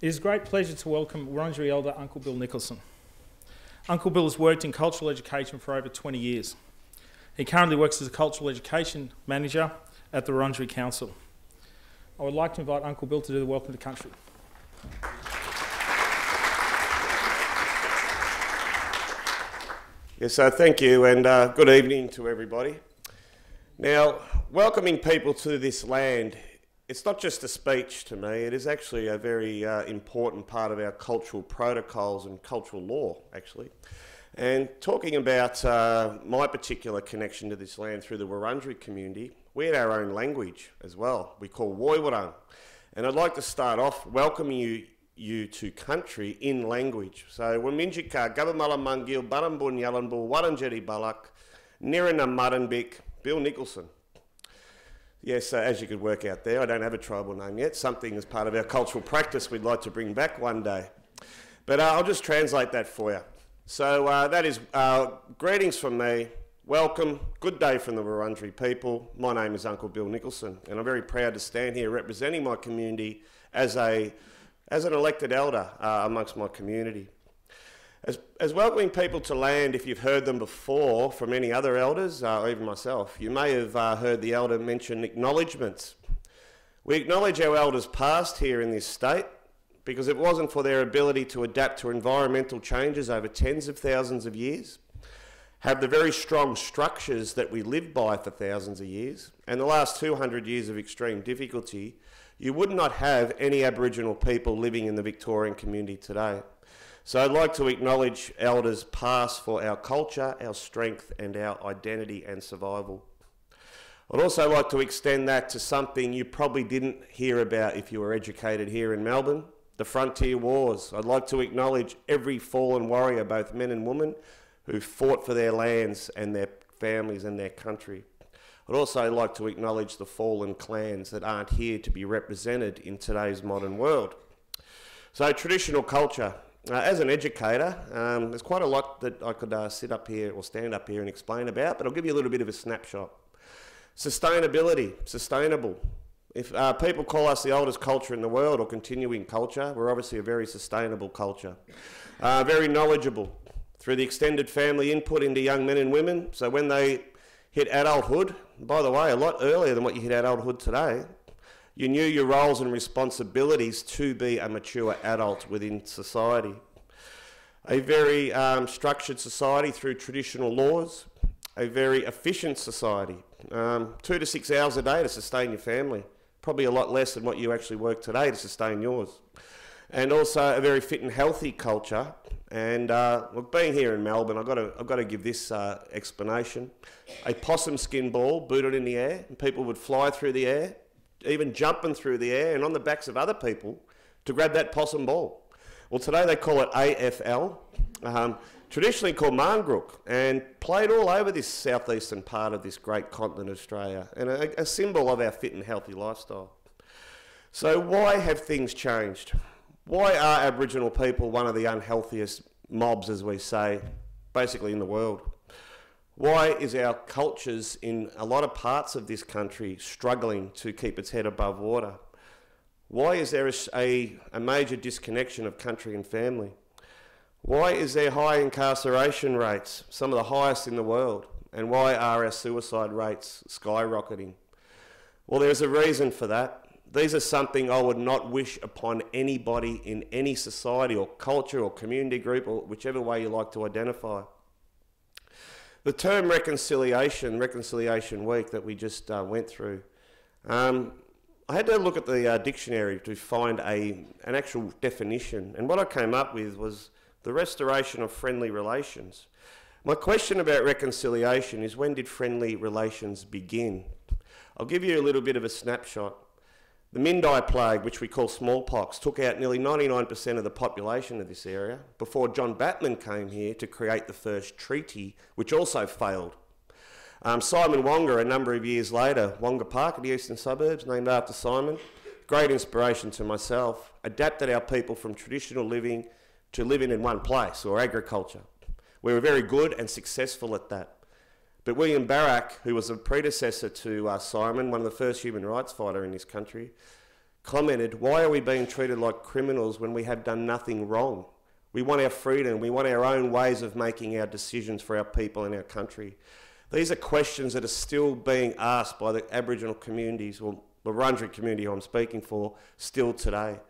It is a great pleasure to welcome Wurundjeri Elder Uncle Bill Nicholson. Uncle Bill has worked in cultural education for over 20 years. He currently works as a cultural education manager at the Wurundjeri Council. I would like to invite Uncle Bill to do the welcome to country. Yes, so thank you, and uh, good evening to everybody. Now, welcoming people to this land it's not just a speech to me, it is actually a very uh, important part of our cultural protocols and cultural law, actually. And talking about uh, my particular connection to this land through the Wurundjeri community, we had our own language as well. We call Woiwurrung. And I'd like to start off welcoming you, you to country in language. So, Waminjika, Gabamala Mungil, Barambun Yalanbul, Wurundjeri Balak, Nirina Bill Nicholson. Yes, uh, as you could work out there, I don't have a tribal name yet. Something as part of our cultural practice we'd like to bring back one day. But uh, I'll just translate that for you. So uh, that is uh, greetings from me. Welcome. Good day from the Wurundjeri people. My name is Uncle Bill Nicholson, and I'm very proud to stand here representing my community as, a, as an elected elder uh, amongst my community. As, as, welcoming people to land, if you've heard them before from any other elders, uh, or even myself, you may have uh, heard the elder mention acknowledgements. We acknowledge our elders past here in this state because it wasn't for their ability to adapt to environmental changes over tens of thousands of years, have the very strong structures that we live by for thousands of years, and the last 200 years of extreme difficulty, you would not have any Aboriginal people living in the Victorian community today. So I'd like to acknowledge elders past for our culture, our strength, and our identity and survival. I'd also like to extend that to something you probably didn't hear about if you were educated here in Melbourne the frontier wars. I'd like to acknowledge every fallen warrior, both men and women, who fought for their lands and their families and their country. I'd also like to acknowledge the fallen clans that aren't here to be represented in today's modern world. So, traditional culture. Uh, as an educator, um, there's quite a lot that I could uh, sit up here or stand up here and explain about, but I'll give you a little bit of a snapshot. Sustainability, sustainable. If uh, people call us the oldest culture in the world or continuing culture, we're obviously a very sustainable culture. Uh, very knowledgeable through the extended family input into young men and women. So when they hit adulthood, by the way, a lot earlier than what you hit adulthood today, you knew your roles and responsibilities to be a mature adult within society. A very um, structured society through traditional laws, a very efficient society. Um, two to six hours a day to sustain your family. Probably a lot less than what you actually work today to sustain yours. And also a very fit and healthy culture. And uh, look, being here in Melbourne, I've got to, I've got to give this uh, explanation. A possum skin ball booted in the air, and people would fly through the air even jumping through the air and on the backs of other people to grab that possum ball. Well, today they call it AFL, um, traditionally called Marngrook, and played all over this southeastern part of this great continent, Australia, and a, a symbol of our fit and healthy lifestyle. So, why have things changed? Why are Aboriginal people one of the unhealthiest mobs, as we say, basically in the world? Why is our cultures in a lot of parts of this country struggling to keep its head above water? Why is there a, a, major disconnection of country and family? Why is there high incarceration rates, some of the highest in the world? And why are our suicide rates skyrocketing? Well, there's a reason for that. These are something I would not wish upon anybody in any society or culture or community group or whichever way you like to identify. The term reconciliation, Reconciliation Week that we just uh, went through, um, I had to look at the uh, dictionary to find a, an actual definition, and what I came up with was the restoration of friendly relations. My question about reconciliation is when did friendly relations begin? I'll give you a little bit of a snapshot. The Mindai plague, which we call smallpox, took out nearly 99% of the population of this area before John Batman came here to create the first treaty, which also failed. Um, Simon Wonga, a number of years later, Wonga Park in the eastern suburbs, named after Simon, great inspiration to myself, adapted our people from traditional living to living in one place, or agriculture. We were very good and successful at that. But William Barak, who was a predecessor to uh, Simon, one of the first human rights fighter in this country, commented, Why are we being treated like criminals when we have done nothing wrong? We want our freedom. We want our own ways of making our decisions for our people and our country. These are questions that are still being asked by the Aboriginal communities, or the Wurundjeri community I'm speaking for, still today.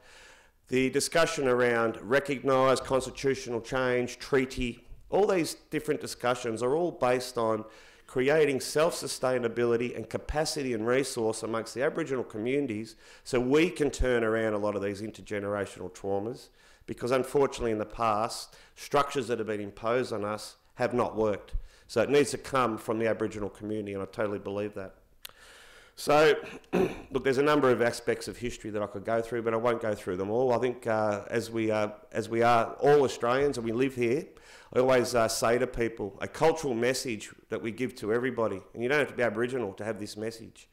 The discussion around recognised constitutional change, treaty, all these different discussions are all based on creating self sustainability and capacity and resource amongst the Aboriginal communities so we can turn around a lot of these intergenerational traumas because unfortunately in the past, structures that have been imposed on us have not worked. So it needs to come from the Aboriginal community, and I totally believe that. So, look, there's a number of aspects of history that I could go through, but I won't go through them all. I think uh, as we are, as we are all Australians and we live here, I always uh, say to people a cultural message that we give to everybody, and you don't have to be Aboriginal to have this message.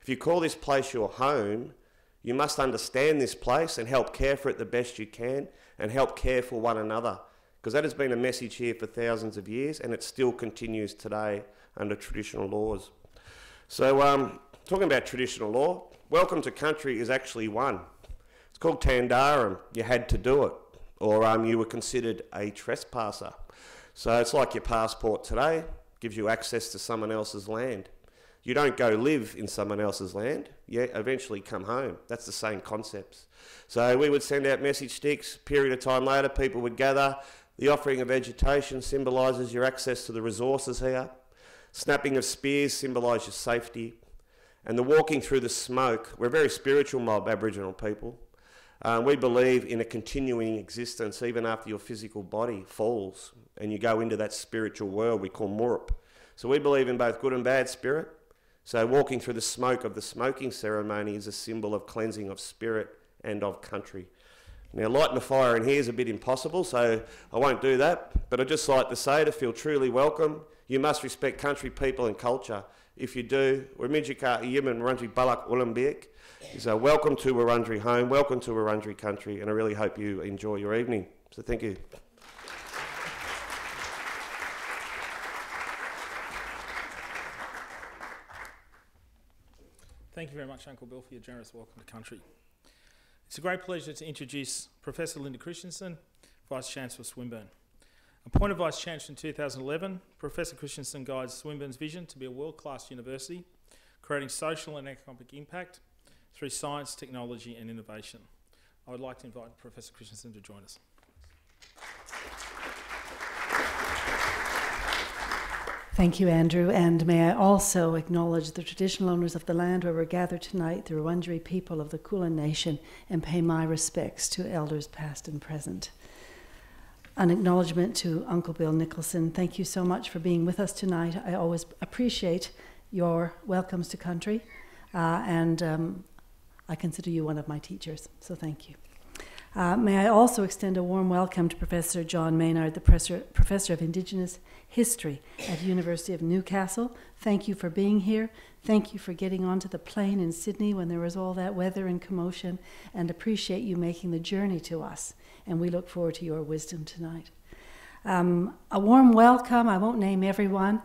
If you call this place your home, you must understand this place and help care for it the best you can and help care for one another. Because that has been a message here for thousands of years and it still continues today under traditional laws. So, um, talking about traditional law, welcome to country is actually one. It's called Tanderrum. You had to do it, or um, you were considered a trespasser. So, it's like your passport today, gives you access to someone else's land. You don't go live in someone else's land, you eventually come home. That's the same concepts. So we would send out message sticks, period of time later, people would gather. The offering of vegetation symbolises your access to the resources here. Snapping of spears symbolises your safety. And the walking through the smoke, we're a very spiritual mob, Aboriginal people. Um, we believe in a continuing existence even after your physical body falls and you go into that spiritual world we call morup. So we believe in both good and bad spirit. So, walking through the smoke of the smoking ceremony is a symbol of cleansing of spirit and of country. Now, lighting a fire in here is a bit impossible, so I won't do that. But I'd just like to say to feel truly welcome, you must respect country, people, and culture. If you do, Wimijika Yiman Wurundjeri Balak Ulambiek is a welcome to Wurundjeri home, welcome to Wurundjeri country, and I really hope you enjoy your evening. So, thank you. Thank you very much, Uncle Bill, for your generous welcome to country. It's a great pleasure to introduce Professor Linda Christensen, Vice Chancellor Swinburne. Appointed Vice Chancellor in 2011, Professor Christensen guides Swinburne's vision to be a world class university, creating social and economic impact through science, technology, and innovation. I would like to invite Professor Christensen to join us. Thank you, Andrew. And may I also acknowledge the traditional owners of the land where we're gathered tonight, the Wurundjeri people of the Kulin Nation, and pay my respects to elders past and present. An acknowledgement to Uncle Bill Nicholson. Thank you so much for being with us tonight. I always appreciate your welcomes to country, uh, and um, I consider you one of my teachers, so thank you. Uh, may I also extend a warm welcome to Professor John Maynard, the professor, of Indigenous History at University of Newcastle. Thank you for being here. Thank you for getting onto the plane in Sydney when there was all that weather and commotion, and appreciate you making the journey to us. And we look forward to your wisdom tonight. Um, a warm welcome. I won't name everyone.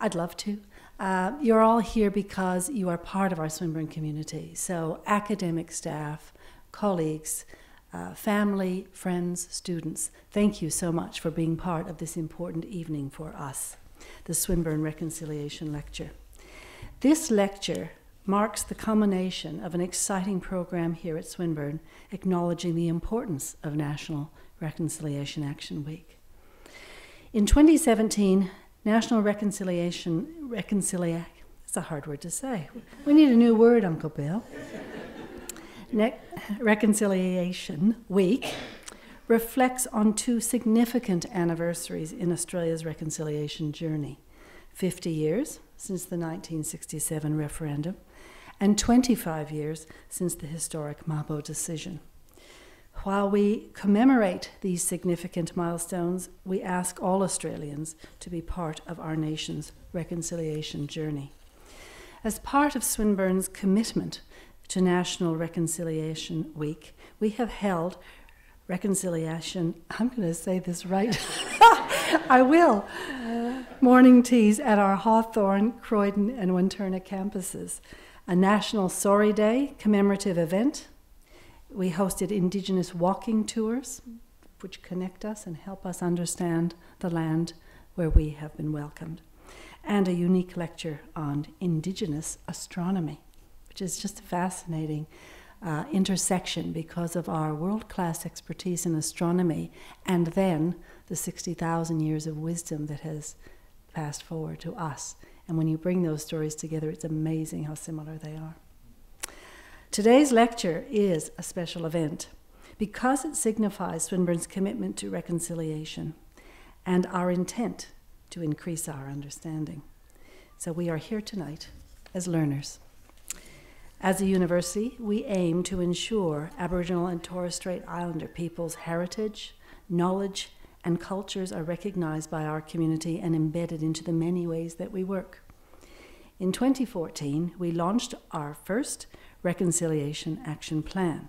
I'd love to. Uh, you're all here because you are part of our Swinburne community. So, academic staff, colleagues, uh, family, friends, students, thank you so much for being part of this important evening for us, the Swinburne Reconciliation Lecture. This lecture marks the culmination of an exciting program here at Swinburne, acknowledging the importance of National Reconciliation Action Week. In 2017, National Reconciliation Reconcilia it's a hard word to say. We need a new word, Uncle Bill. Ne- Reconciliation Week reflects on two significant anniversaries in Australia's reconciliation journey 50 years since the 1967 referendum, and 25 years since the historic Mabo decision. While we commemorate these significant milestones, we ask all Australians to be part of our nation's reconciliation journey. As part of Swinburne's commitment to National Reconciliation Week, we have held reconciliation, I'm going to say this right, I will, morning teas at our Hawthorn, Croydon, and Wantirna campuses. A National Sorry Day commemorative event We hosted Indigenous walking tours, which connect us and help us understand the land where we have been welcomed, and a unique lecture on Indigenous astronomy, which is just a fascinating uh, intersection because of our world class expertise in astronomy and then the 60,000 years of wisdom that has passed forward to us. And when you bring those stories together, it's amazing how similar they are. Today's lecture is a special event because it signifies Swinburne's commitment to reconciliation and our intent to increase our understanding. So we are here tonight as learners. As a university, we aim to ensure Aboriginal and Torres Strait Islander people's heritage, knowledge, and cultures are recognized by our community and embedded into the many ways that we work. In 2014, we launched our first Reconciliation Action Plan.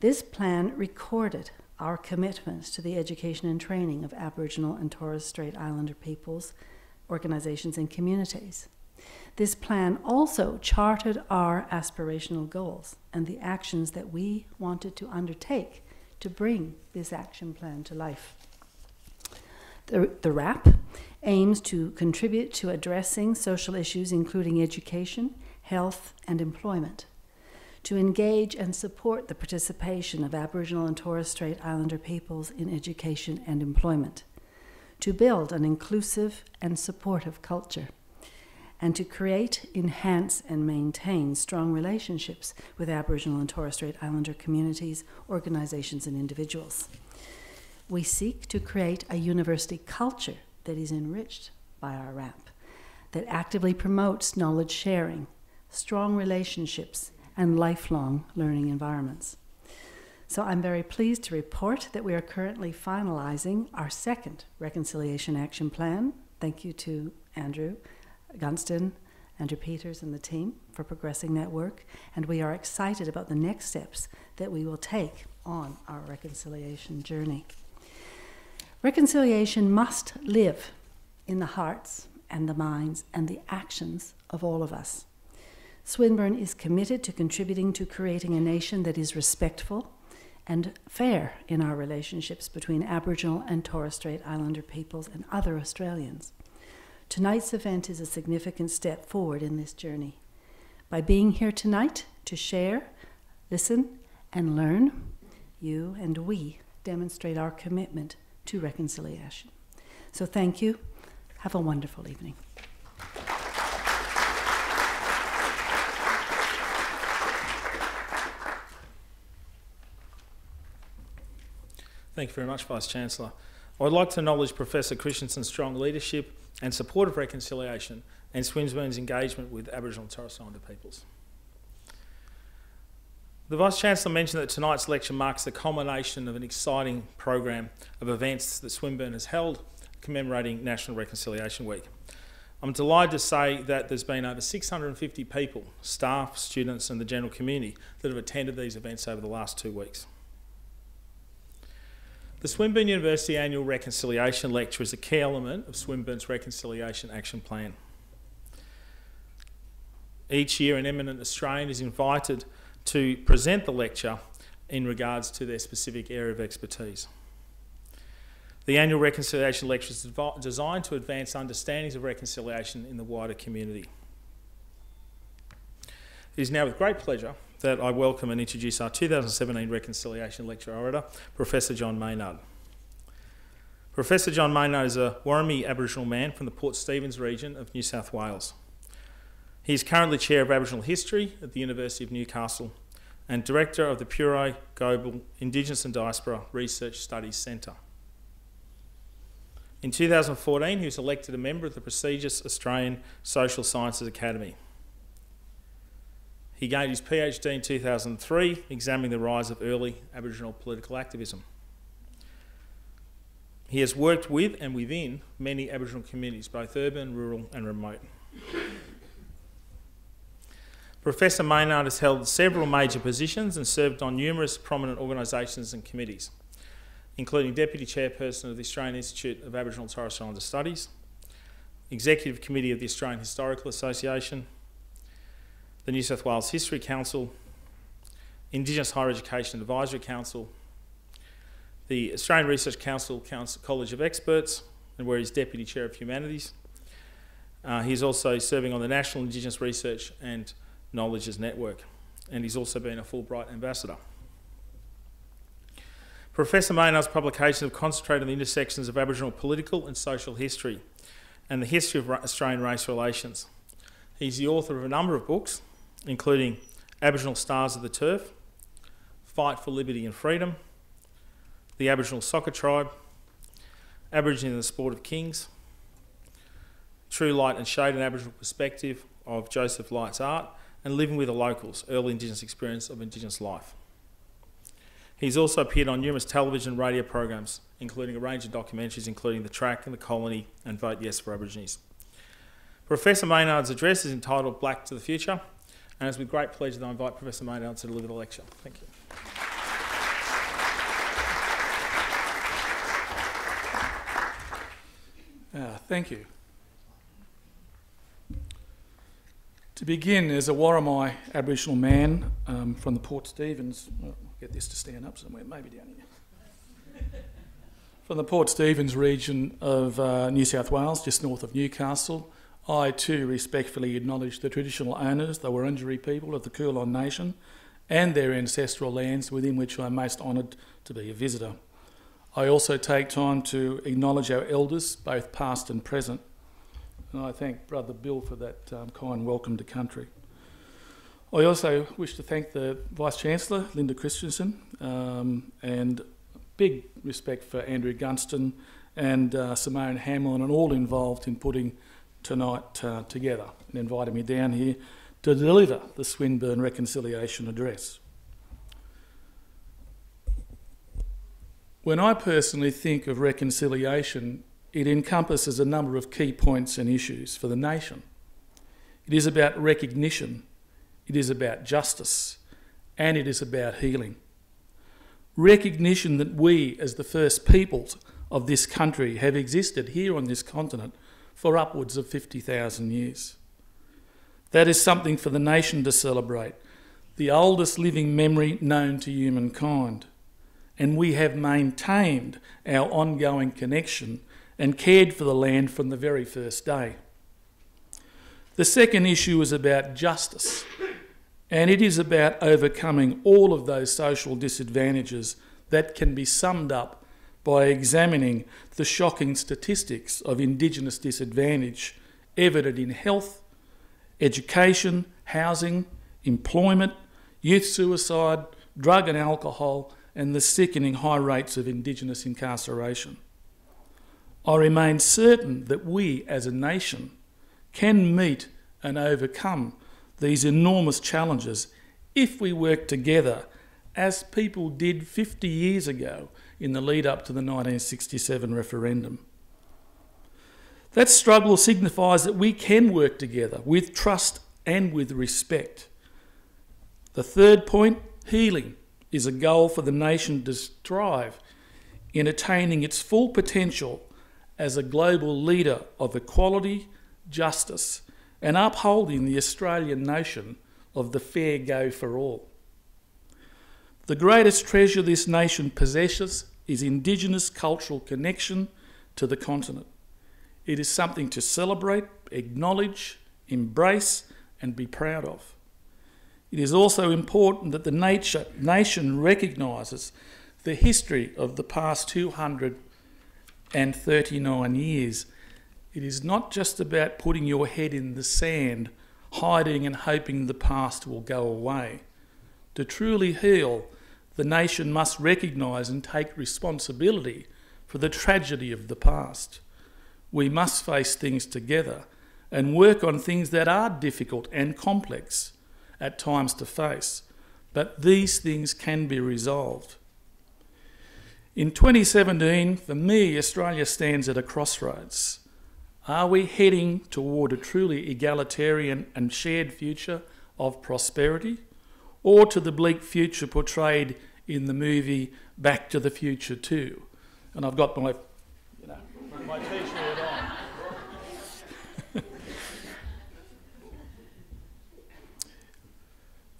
This plan recorded our commitment to the education and training of Aboriginal and Torres Strait Islander peoples, organizations, and communities. This plan also charted our aspirational goals and the actions that we wanted to undertake to bring this action plan to life. The, the RAP aims to contribute to addressing social issues including education, health, and employment, to engage and support the participation of Aboriginal and Torres Strait Islander peoples in education and employment, to build an inclusive and supportive culture, and to create, enhance, and maintain strong relationships with Aboriginal and Torres Strait Islander communities, organizations, and individuals. We seek to create a university culture that is enriched by our RAP, that actively promotes knowledge sharing, strong relationships, and lifelong learning environments. So I'm very pleased to report that we are currently finalizing our second Reconciliation Action Plan. Thank you to Andrew Gunston, Andrew Peters, and the team for progressing that work. And we are excited about the next steps that we will take on our reconciliation journey. Reconciliation must live in the hearts and the minds and the actions of all of us. Swinburne is committed to contributing to creating a nation that is respectful and fair in our relationships between Aboriginal and Torres Strait Islander peoples and other Australians. Tonight's event is a significant step forward in this journey. By being here tonight to share, listen, and learn, you and we demonstrate our commitment to reconciliation. So thank you. Have a wonderful evening. Thank you very much, Vice Chancellor. I'd like to acknowledge Professor Christensen's strong leadership and support of reconciliation and Swinburne's engagement with Aboriginal and Torres Strait Islander peoples. The Vice Chancellor mentioned that tonight's lecture marks the culmination of an exciting program of events that Swinburne has held commemorating National Reconciliation Week. I'm delighted to say that there's been over 650 people, staff, students, and the general community that have attended these events over the last two weeks. The Swinburne University Annual Reconciliation Lecture is a key element of Swinburne's Reconciliation Action Plan. Each year, an eminent Australian is invited to present the lecture in regards to their specific area of expertise. The annual reconciliation lecture is designed to advance understandings of reconciliation in the wider community. It is now with great pleasure that I welcome and introduce our 2017 Reconciliation Lecture Orator, Professor John Maynard. Professor John Maynard is a Worimi Aboriginal man from the Port Stephens region of New South Wales. He is currently Chair of Aboriginal History at the University of Newcastle and Director of the Purai Global Indigenous and Diaspora Research Studies Centre. In 2014, he was elected a member of the prestigious Australian Social Sciences Academy. He gained his PhD in 2003, examining the rise of early Aboriginal political activism. He has worked with and within many Aboriginal communities, both urban, rural, and remote. Professor Maynard has held several major positions and served on numerous prominent organisations and committees, including Deputy Chairperson of the Australian Institute of Aboriginal and Torres Strait Islander Studies, Executive Committee of the Australian Historical Association, the New South Wales History Council, Indigenous Higher Education Advisory Council, the Australian Research Council, Council College of Experts, and where he's Deputy Chair of Humanities. Uh, he's also serving on the National Indigenous Research and Knowledges Network, and he's also been a Fulbright Ambassador. Professor Maynard's publications have concentrated on the intersections of Aboriginal political and social history and the history of Australian race relations. He's the author of a number of books, including Aboriginal Stars of the Turf, Fight for Liberty and Freedom, The Aboriginal Soccer Tribe, Aboriginal in the Sport of Kings, True Light and Shade, an Aboriginal perspective of Joseph Lycett's art, and Living with the Locals, early Indigenous experience of Indigenous life. He's also appeared on numerous television and radio programs, including a range of documentaries, including The Track and The Colony and Vote Yes for Aborigines. Professor Maynard's address is entitled Black to the Future, and it's with great pleasure that I invite Professor Maynard to deliver the lecture. Thank you. Uh, thank you. To begin, as a Worimi Aboriginal man um, from the Port Stephens, get this to stand up somewhere, maybe down here. from the Port Stephens region of uh, New South Wales, just north of Newcastle, I too respectfully acknowledge the traditional owners, the Wurundjeri people of the Kulin Nation, and their ancestral lands within which I am most honoured to be a visitor. I also take time to acknowledge our elders, both past and present, and I thank Brother Bill for that um, kind welcome to country. I also wish to thank the Vice Chancellor, Linda Christensen, um, and big respect for Andrew Gunston and uh, Simone Hamlin and all involved in putting tonight uh, together and inviting me down here to deliver the Swinburne Reconciliation Address. When I personally think of reconciliation, it encompasses a number of key points and issues for the nation. It is about recognition, it is about justice, and it is about healing. Recognition that we, as the first peoples of this country, have existed here on this continent for upwards of 50,000 years. That is something for the nation to celebrate, the oldest living memory known to humankind and we have maintained our ongoing connection and cared for the land from the very first day. The second issue is about justice, and it is about overcoming all of those social disadvantages that can be summed up by examining the shocking statistics of Indigenous disadvantage evident in health, education, housing, employment, youth suicide, drug and alcohol, and the sickening high rates of Indigenous incarceration. I remain certain that we as a nation can meet and overcome these enormous challenges if we work together as people did 50 years ago in the lead up to the 1967 referendum. That struggle signifies that we can work together with trust and with respect. The third point healing is a goal for the nation to strive in attaining its full potential as a global leader of equality, justice, and upholding the Australian notion of the fair go for all. The greatest treasure this nation possesses is Indigenous cultural connection to the continent. It is something to celebrate, acknowledge, embrace, and be proud of. It is also important that the nature, nation recognises the history of the past 239 years. It is not just about putting your head in the sand, hiding and hoping the past will go away. To truly heal, the nation must recognise and take responsibility for the tragedy of the past. We must face things together and work on things that are difficult and complex at times to face, but these things can be resolved. In 2017, for me, Australia stands at a crossroads. Are we heading toward a truly egalitarian and shared future of prosperity, or to the bleak future portrayed in the movie Back to the Future 2? And I've got my, you know, my t-shirt on.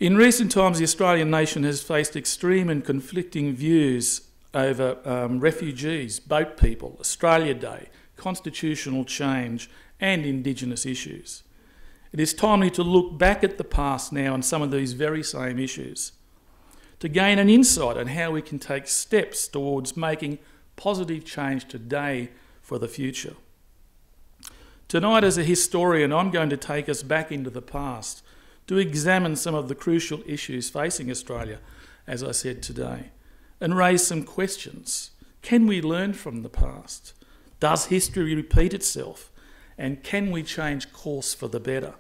In recent times, the Australian nation has faced extreme and conflicting views over um, refugees, boat people, Australia Day, constitutional change, and Indigenous issues. It is timely to look back at the past now on some of these very same issues, to gain an insight on how we can take steps towards making positive change today for the future. Tonight, as a historian, I'm going to take us back into the past to examine some of the crucial issues facing Australia, as I said today, and raise some questions. Can we learn from the past? Does history repeat itself? And can we change course for the better?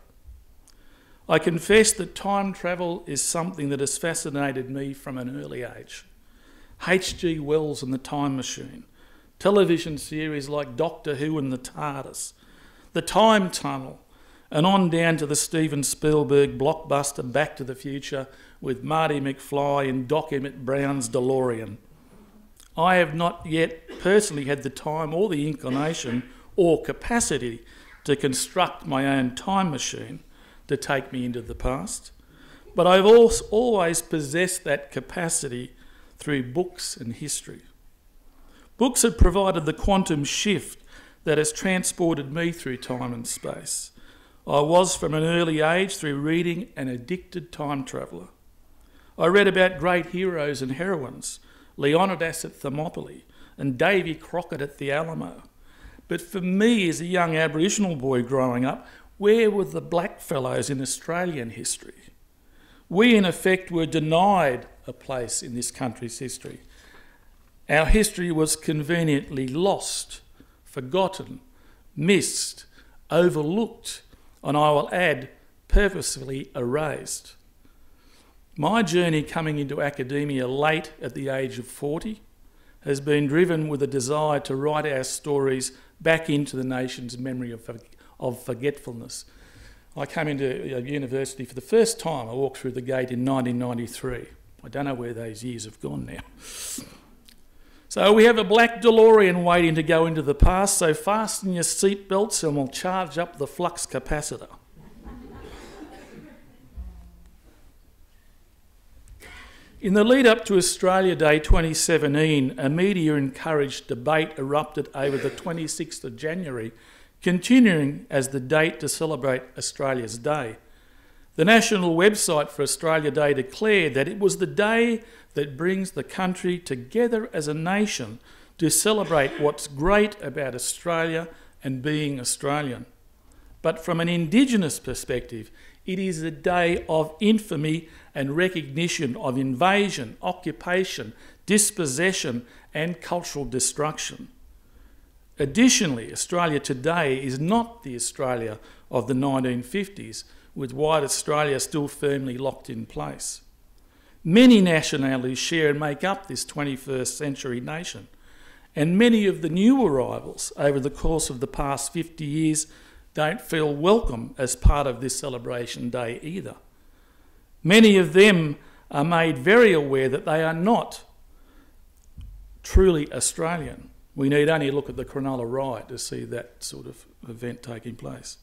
I confess that time travel is something that has fascinated me from an early age. H.G. Wells and the Time Machine, television series like Doctor Who and the TARDIS, The Time Tunnel, and on down to the Steven Spielberg blockbuster Back to the Future with Marty McFly and Doc Emmett Brown's DeLorean. I have not yet personally had the time or the inclination or capacity to construct my own time machine to take me into the past. But I've always possessed that capacity through books and history. Books have provided the quantum shift that has transported me through time and space. I was from an early age through reading an addicted time traveller. I read about great heroes and heroines, Leonidas at Thermopylae and Davy Crockett at the Alamo. But for me, as a young Aboriginal boy growing up, where were the black fellows in Australian history? We, in effect, were denied a place in this country's history. Our history was conveniently lost, forgotten, missed, overlooked, and I will add, purposefully erased. My journey coming into academia late at the age of 40 has been driven with a desire to write our stories back into the nation's memory of of forgetfulness. I came into university for the first time. I walked through the gate in 1993. I don't know where those years have gone now. So we have a black DeLorean waiting to go into the past, so fasten your seatbelts and we'll charge up the flux capacitor. In the lead up to Australia Day 2017, a media encouraged debate erupted over the 26th of January continuing as the date to celebrate Australia's Day. The national website for Australia Day declared that it was the day that brings the country together as a nation to celebrate what's great about Australia and being Australian. But from an Indigenous perspective, it is a day of infamy and recognition of invasion, occupation, dispossession, and cultural destruction. Additionally, Australia today is not the Australia of the 1950s, with white Australia still firmly locked in place. Many nationalities share and make up this 21st century nation, and many of the new arrivals over the course of the past 50 years don't feel welcome as part of this celebration day either. Many of them are made very aware that they are not truly Australian. We need only look at the Cronulla riot to see that sort of event taking place.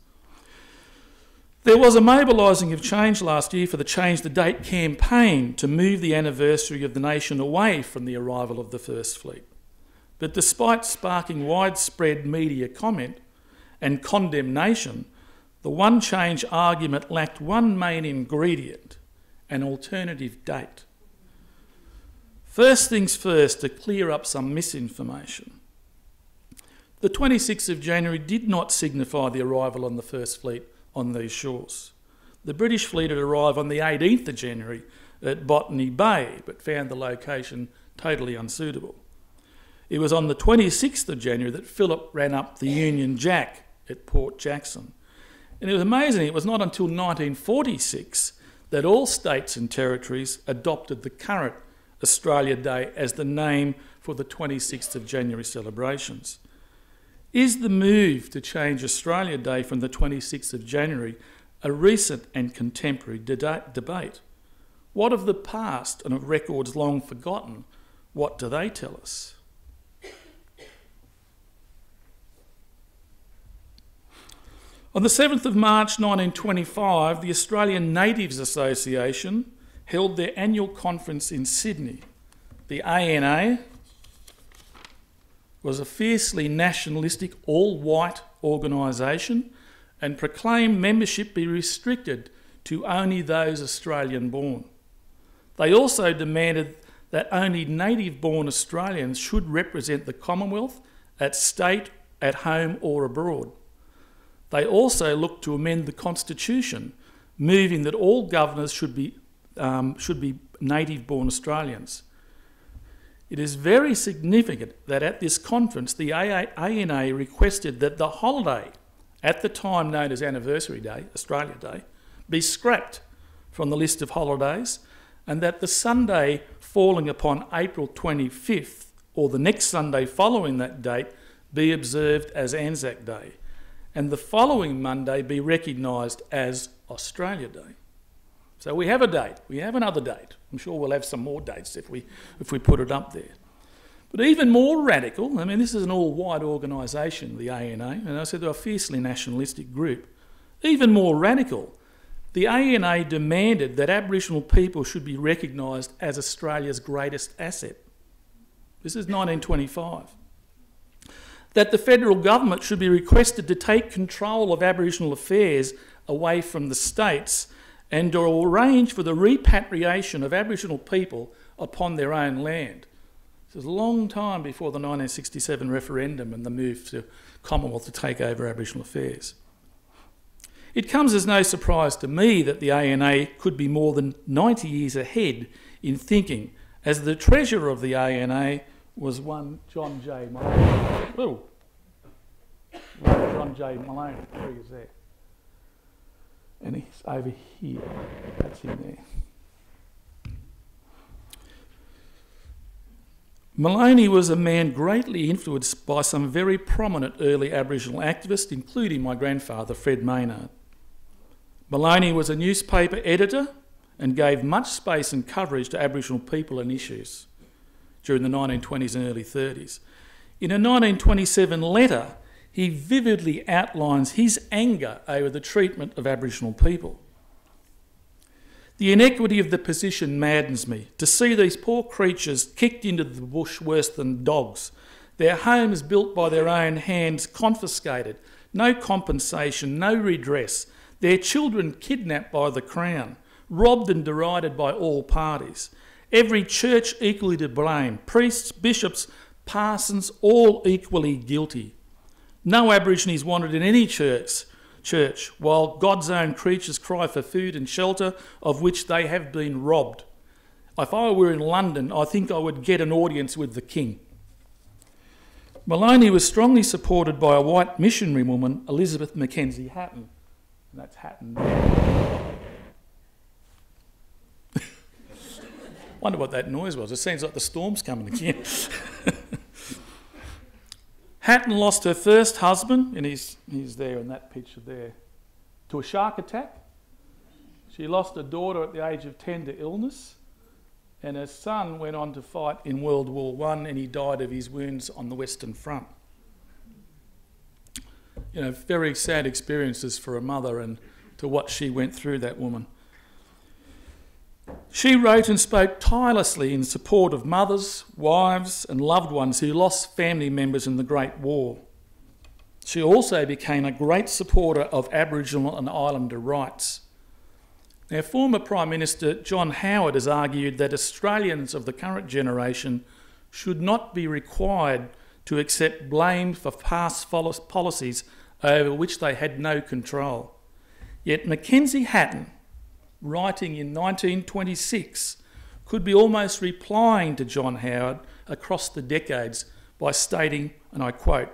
There was a mobilising of change last year for the Change the Date campaign to move the anniversary of the nation away from the arrival of the First Fleet. But despite sparking widespread media comment and condemnation, the One Change argument lacked one main ingredient an alternative date. First things first, to clear up some misinformation. The 26th of January did not signify the arrival on the First Fleet on these shores. The British fleet had arrived on the 18th of January at Botany Bay, but found the location totally unsuitable. It was on the 26th of January that Phillip ran up the Union Jack at Port Jackson. And it was amazing, it was not until 1946 that all states and territories adopted the current Australia Day as the name for the 26th of January celebrations. Is the move to change Australia Day from the 26th of January a recent and contemporary de- debate? What of the past and of records long forgotten? What do they tell us? On the 7th of March 1925, the Australian Natives Association held their annual conference in Sydney. The ANA was a fiercely nationalistic, all white organisation and proclaimed membership be restricted to only those Australian born. They also demanded that only native born Australians should represent the Commonwealth at state, at home, or abroad. They also looked to amend the Constitution, moving that all governors should be, um, should be native born Australians. It is very significant that at this conference, the ANA requested that the holiday, at the time known as Anniversary Day, Australia Day, be scrapped from the list of holidays and that the Sunday falling upon April 25th or the next Sunday following that date be observed as Anzac Day and the following Monday be recognised as Australia Day. So we have a date, we have another date. I'm sure we'll have some more dates if we, if we put it up there. But even more radical, I mean, this is an all white organisation, the ANA, and I said they're a fiercely nationalistic group. Even more radical, the ANA demanded that Aboriginal people should be recognised as Australia's greatest asset. This is 1925 that the federal government should be requested to take control of Aboriginal affairs away from the states and to arrange for the repatriation of Aboriginal people upon their own land. This was a long time before the 1967 referendum and the move to Commonwealth to take over Aboriginal affairs. It comes as no surprise to me that the ANA could be more than 90 years ahead in thinking, as the treasurer of the ANA was one John J. Malone. Ooh. John J. Malone, there he there. And he's over here. That's him there. Moloney was a man greatly influenced by some very prominent early Aboriginal activists, including my grandfather, Fred Maynard. Moloney was a newspaper editor and gave much space and coverage to Aboriginal people and issues during the 1920s and early 30s. In a 1927 letter, he vividly outlines his anger over the treatment of Aboriginal people. The inequity of the position maddens me. To see these poor creatures kicked into the bush worse than dogs, their homes built by their own hands confiscated, no compensation, no redress, their children kidnapped by the Crown, robbed and derided by all parties. Every church equally to blame, priests, bishops, parsons, all equally guilty. No Aborigines wanted in any church, church, while God's own creatures cry for food and shelter, of which they have been robbed. If I were in London, I think I would get an audience with the king. Moloney was strongly supported by a white missionary woman, Elizabeth Mackenzie Hatton. And that's Hatton. Wonder what that noise was. It sounds like the storm's coming again. Hatton lost her first husband, and he's, he's there in that picture there, to a shark attack. She lost a daughter at the age of 10 to illness, and her son went on to fight in World War I and he died of his wounds on the Western Front. You know, very sad experiences for a mother and to what she went through, that woman. She wrote and spoke tirelessly in support of mothers, wives, and loved ones who lost family members in the Great War. She also became a great supporter of Aboriginal and Islander rights. Now, former Prime Minister John Howard has argued that Australians of the current generation should not be required to accept blame for past policies over which they had no control. Yet Mackenzie Hatton, writing in 1926, could be almost replying to John Howard across the decades by stating, and I quote,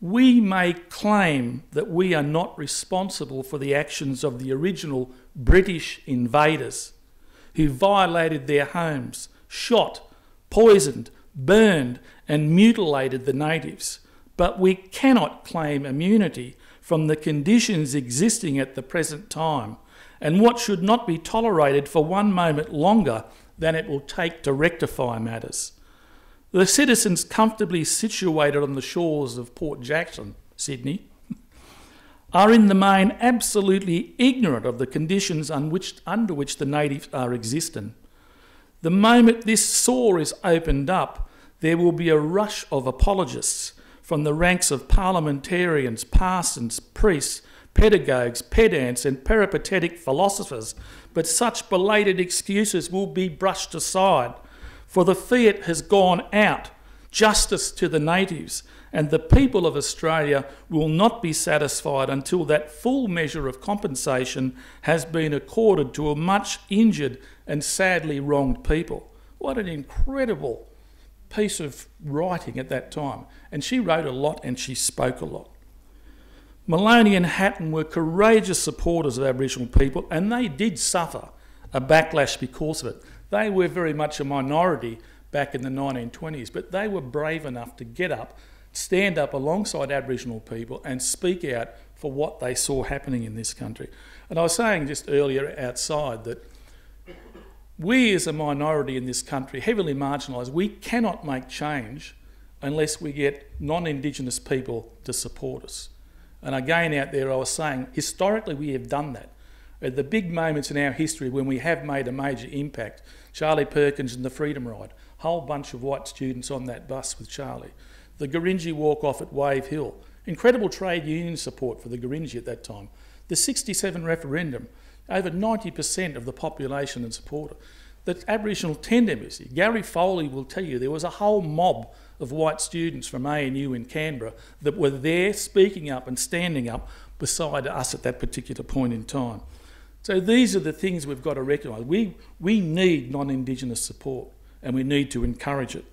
we may claim that we are not responsible for the actions of the original British invaders who violated their homes, shot, poisoned, burned, and mutilated the natives, but we cannot claim immunity from the conditions existing at the present time and what should not be tolerated for one moment longer than it will take to rectify matters. The citizens comfortably situated on the shores of Port Jackson, Sydney, are in the main absolutely ignorant of the conditions which, under which the natives are existing. The moment this sore is opened up, there will be a rush of apologists from the ranks of parliamentarians, parsons, priests, pedagogues, pedants, and peripatetic philosophers, but such belated excuses will be brushed aside, for the fiat has gone out justice to the natives, and the people of Australia will not be satisfied until that full measure of compensation has been accorded to a much injured and sadly wronged people. What an incredible piece of writing at that time. And she wrote a lot and she spoke a lot. Moloney and Hatton were courageous supporters of Aboriginal people and they did suffer a backlash because of it. They were very much a minority back in the 1920s, but they were brave enough to get up, stand up alongside Aboriginal people and speak out for what they saw happening in this country. And I was saying just earlier outside that we as a minority in this country, heavily marginalised, we cannot make change unless we get non-Indigenous people to support us. And again out there I was saying, historically we have done that. At the big moments in our history when we have made a major impact, Charlie Perkins and the Freedom Ride, whole bunch of white students on that bus with Charlie. The Gurindji walk off at Wave Hill, incredible trade union support for the Gurindji at that time. The 67 referendum, over 90% of the population in support. The Aboriginal Tent Embassy, Gary Foley will tell you there was a whole mob of white students from ANU in Canberra that were there speaking up and standing up beside us at that particular point in time. So these are the things we've got to recognise. We, we need non-Indigenous support and we need to encourage it.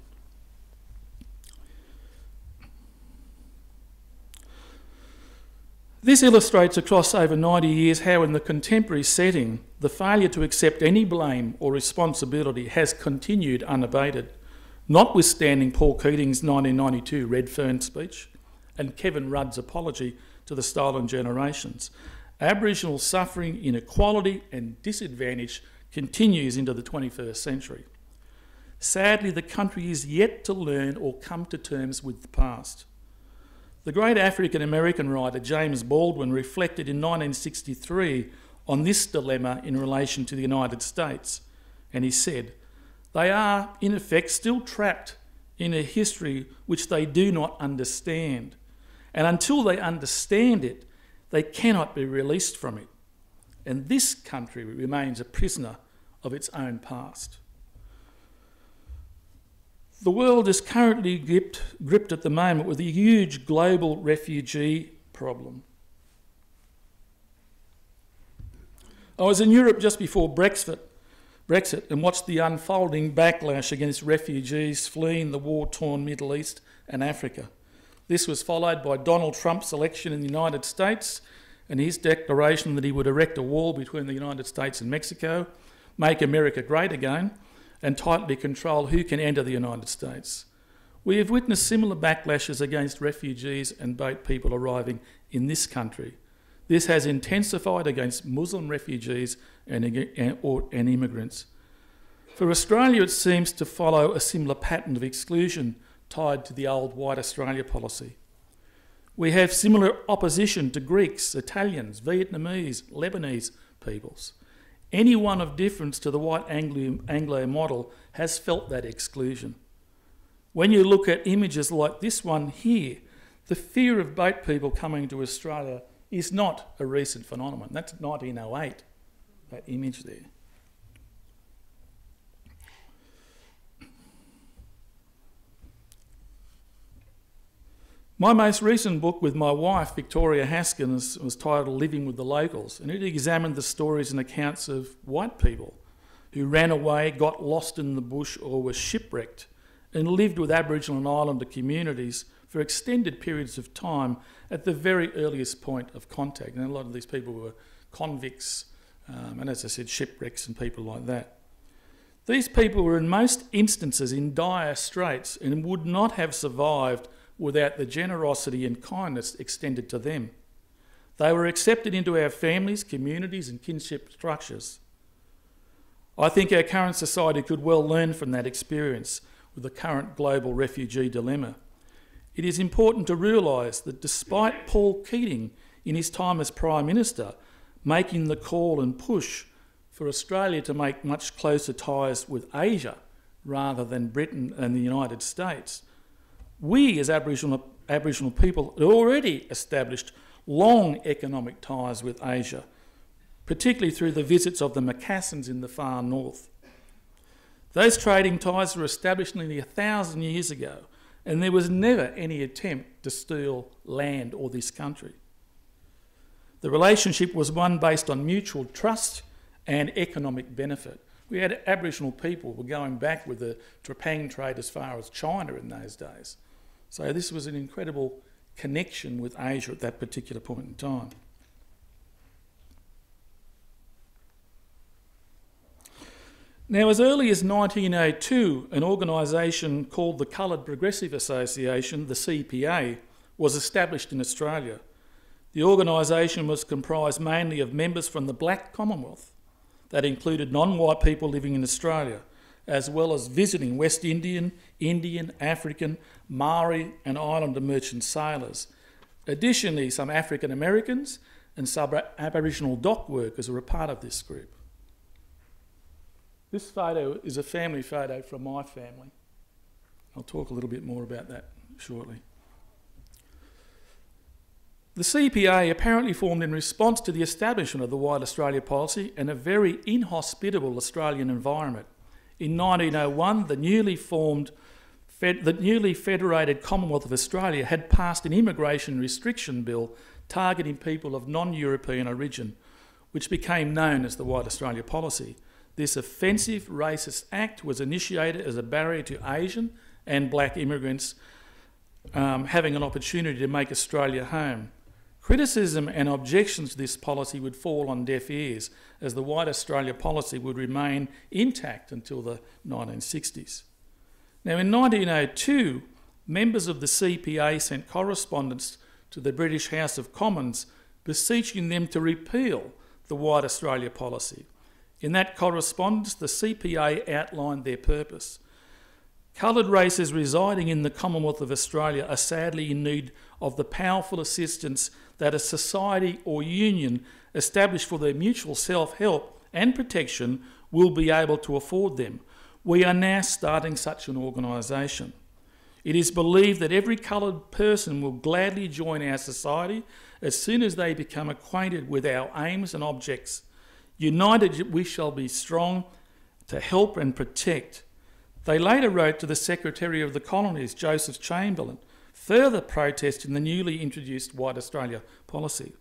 This illustrates across over 90 years how, in the contemporary setting, the failure to accept any blame or responsibility has continued unabated, notwithstanding Paul Keating's 1992 Redfern speech and Kevin Rudd's apology to the stolen generations. Aboriginal suffering, inequality, and disadvantage continues into the 21st century. Sadly, the country is yet to learn or come to terms with the past. The great African American writer James Baldwin reflected in 1963 on this dilemma in relation to the United States, and he said, They are, in effect, still trapped in a history which they do not understand, and until they understand it, they cannot be released from it. And this country remains a prisoner of its own past. The world is currently gripped, gripped at the moment with a huge global refugee problem. I was in Europe just before Brexit, Brexit and watched the unfolding backlash against refugees fleeing the war torn Middle East and Africa. This was followed by Donald Trump's election in the United States and his declaration that he would erect a wall between the United States and Mexico, make America great again, and tightly control who can enter the United States. We have witnessed similar backlashes against refugees and boat people arriving in this country. This has intensified against Muslim refugees and, and, or, and immigrants. For Australia, it seems to follow a similar pattern of exclusion tied to the old white Australia policy. We have similar opposition to Greeks, Italians, Vietnamese, Lebanese peoples. Anyone of difference to the white Anglo, Anglo model has felt that exclusion. When you look at images like this one here, the fear of boat people coming to Australia is not a recent phenomenon. That's 1908, that image there. My most recent book with my wife, Victoria Haskins, was titled Living with the Locals, and it examined the stories and accounts of white people who ran away, got lost in the bush, or were shipwrecked, and lived with Aboriginal and Islander communities for extended periods of time at the very earliest point of contact. And a lot of these people were convicts, um, and as I said, shipwrecks and people like that. These people were in most instances in dire straits and would not have survived without the generosity and kindness extended to them. They were accepted into our families, communities, and kinship structures. I think our current society could well learn from that experience with the current global refugee dilemma. It is important to realise that despite Paul Keating in his time as Prime Minister, making the call and push for Australia to make much closer ties with Asia rather than Britain and the United States. We, as Aboriginal, Aboriginal people, had already established long economic ties with Asia, particularly through the visits of the Macassans in the far north. Those trading ties were established nearly a thousand years ago, and there was never any attempt to steal land or this country. The relationship was one based on mutual trust and economic benefit. We had Aboriginal people were going back with the Trepang trade as far as China in those days. So this was an incredible connection with Asia at that particular point in time. Now, as early as 1902, an organisation called the Coloured Progressive Association, the CPA, was established in Australia. The organisation was comprised mainly of members from the black Commonwealth, that included non white people living in Australia, as well as visiting West Indian, Indian, African, Maori, and Islander merchant sailors. Additionally, some African Americans and sub Aboriginal dock workers were a part of this group. This photo is a family photo from my family. I'll talk a little bit more about that shortly. The CPA apparently formed in response to the establishment of the White Australia policy and a very inhospitable Australian environment. In 1901, the newly formed the newly federated Commonwealth of Australia had passed an immigration restriction bill targeting people of non-European origin, which became known as the White Australia policy. This offensive racist act was initiated as a barrier to Asian and black immigrants um, having an opportunity to make Australia home. Criticism and objections to this policy would fall on deaf ears, as the White Australia policy would remain intact until the 1960s. Now, in 1902, members of the CPA sent correspondence to the British House of Commons beseeching them to repeal the White Australia policy. In that correspondence, the CPA outlined their purpose. Coloured races residing in the Commonwealth of Australia are sadly in need of the powerful assistance that a society or union established for their mutual self help and protection will be able to afford them. We are now starting such an organisation. It is believed that every coloured person will gladly join our society as soon as they become acquainted with our aims and objects. United, we shall be strong to help and protect. They later wrote to the Secretary of the Colonies, Joseph Chamberlain, further protesting the newly introduced White Australia policy.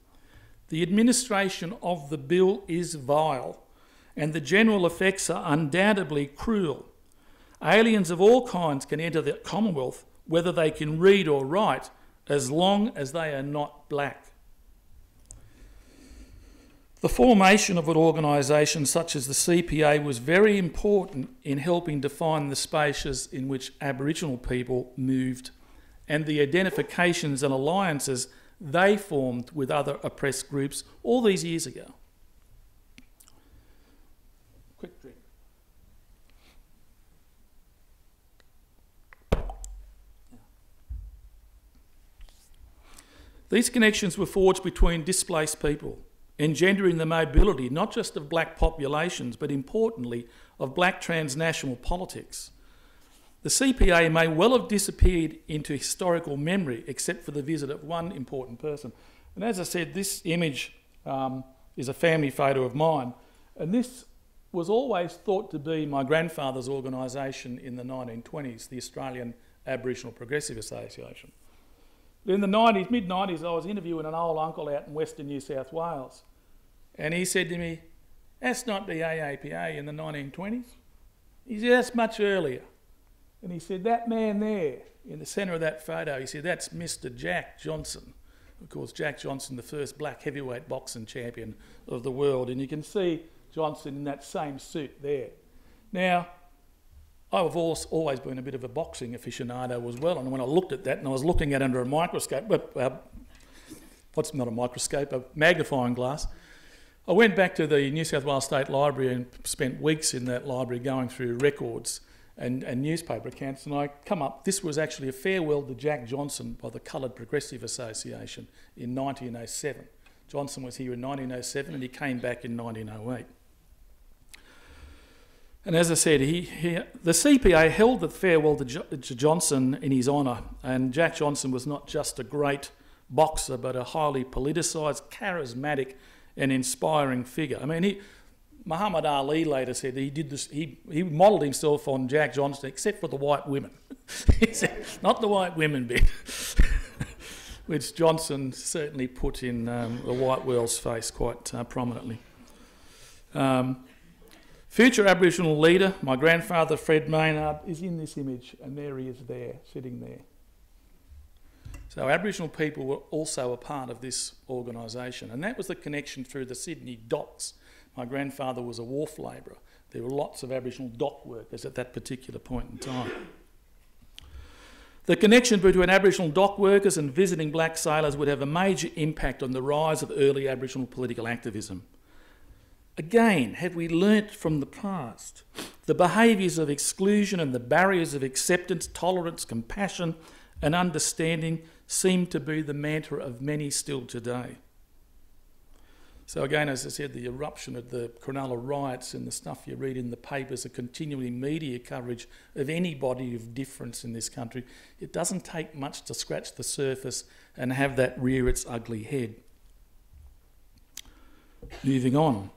The administration of the bill is vile, and the general effects are undoubtedly cruel. Aliens of all kinds can enter the Commonwealth, whether they can read or write, as long as they are not black. The formation of an organisation such as the CPA was very important in helping define the spaces in which Aboriginal people moved and the identifications and alliances they formed with other oppressed groups all these years ago. Quick drink. These connections were forged between displaced people, engendering the mobility not just of black populations, but importantly of black transnational politics. The CPA may well have disappeared into historical memory except for the visit of one important person. And as I said, this image um, is a family photo of mine. And this was always thought to be my grandfather's organisation in the 1920s, the Australian Aboriginal Progressive Association. In the 90s, mid 90s, I was interviewing an old uncle out in western New South Wales. And he said to me, That's not the AAPA in the 1920s. He said, That's much earlier. And he said, That man there in the centre of that photo, he said, That's Mr. Jack Johnson. Of course, Jack Johnson, the first black heavyweight boxing champion of the world. And you can see Johnson in that same suit there. Now, I've always been a bit of a boxing aficionado as well. And when I looked at that and I was looking at it under a microscope, uh, what's not a microscope, a magnifying glass, I went back to the New South Wales State Library and spent weeks in that library going through records and, and newspaper accounts, and I come up, this was actually a farewell to Jack Johnson by the Coloured Progressive Association in 1907. Johnson was here in 1907 and he came back in 1908. And as I said, he, he, the CPA held the farewell to, jo- to Johnson in his honour, and Jack Johnson was not just a great boxer, but a highly politicised, charismatic, and inspiring figure. I mean, he, Muhammad Ali later said he did this. He, he modelled himself on Jack Johnson, except for the white women. he said, not the white women bit, which Johnson certainly put in um, the white world's face quite uh, prominently. Um, future Aboriginal leader, my grandfather Fred Maynard, is in this image, and there he is there, sitting there. So Aboriginal people were also a part of this organisation, and that was the connection through the Sydney docks. My grandfather was a wharf labourer. There were lots of Aboriginal dock workers at that particular point in time. The connection between Aboriginal dock workers and visiting black sailors would have a major impact on the rise of early Aboriginal political activism. Again, have we learnt from the past? The behaviours of exclusion and the barriers of acceptance, tolerance, compassion, and understanding seem to be the mantra of many still today. So, again, as I said, the eruption of the Cronulla riots and the stuff you read in the papers, the continuing media coverage of anybody of difference in this country, it doesn't take much to scratch the surface and have that rear its ugly head. Moving on.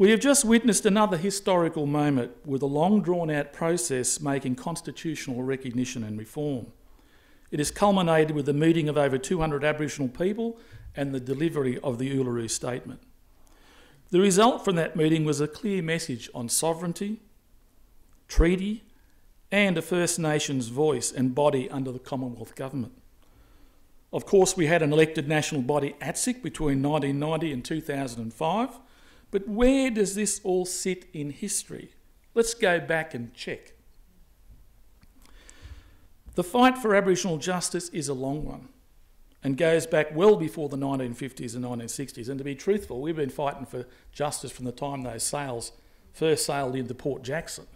We have just witnessed another historical moment with a long drawn out process making constitutional recognition and reform. It has culminated with the meeting of over 200 Aboriginal people and the delivery of the Uluru Statement. The result from that meeting was a clear message on sovereignty, treaty, and a First Nations voice and body under the Commonwealth Government. Of course, we had an elected national body, ATSIC, between 1990 and 2005, but where does this all sit in history? Let's go back and check. The fight for Aboriginal justice is a long one and goes back well before the 1950s and 1960s. And to be truthful, we've been fighting for justice from the time those sails first sailed into Port Jackson.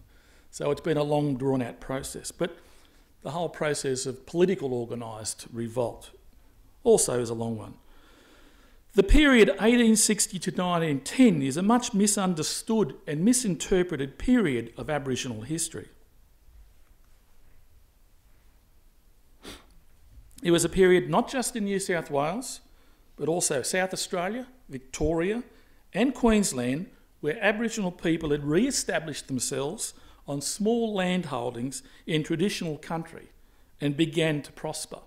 So it's been a long drawn out process. But the whole process of political organised revolt also is a long one. The period 1860 to 1910 is a much misunderstood and misinterpreted period of Aboriginal history. It was a period not just in New South Wales, but also South Australia, Victoria, and Queensland, where Aboriginal people had re established themselves on small land holdings in traditional country and began to prosper.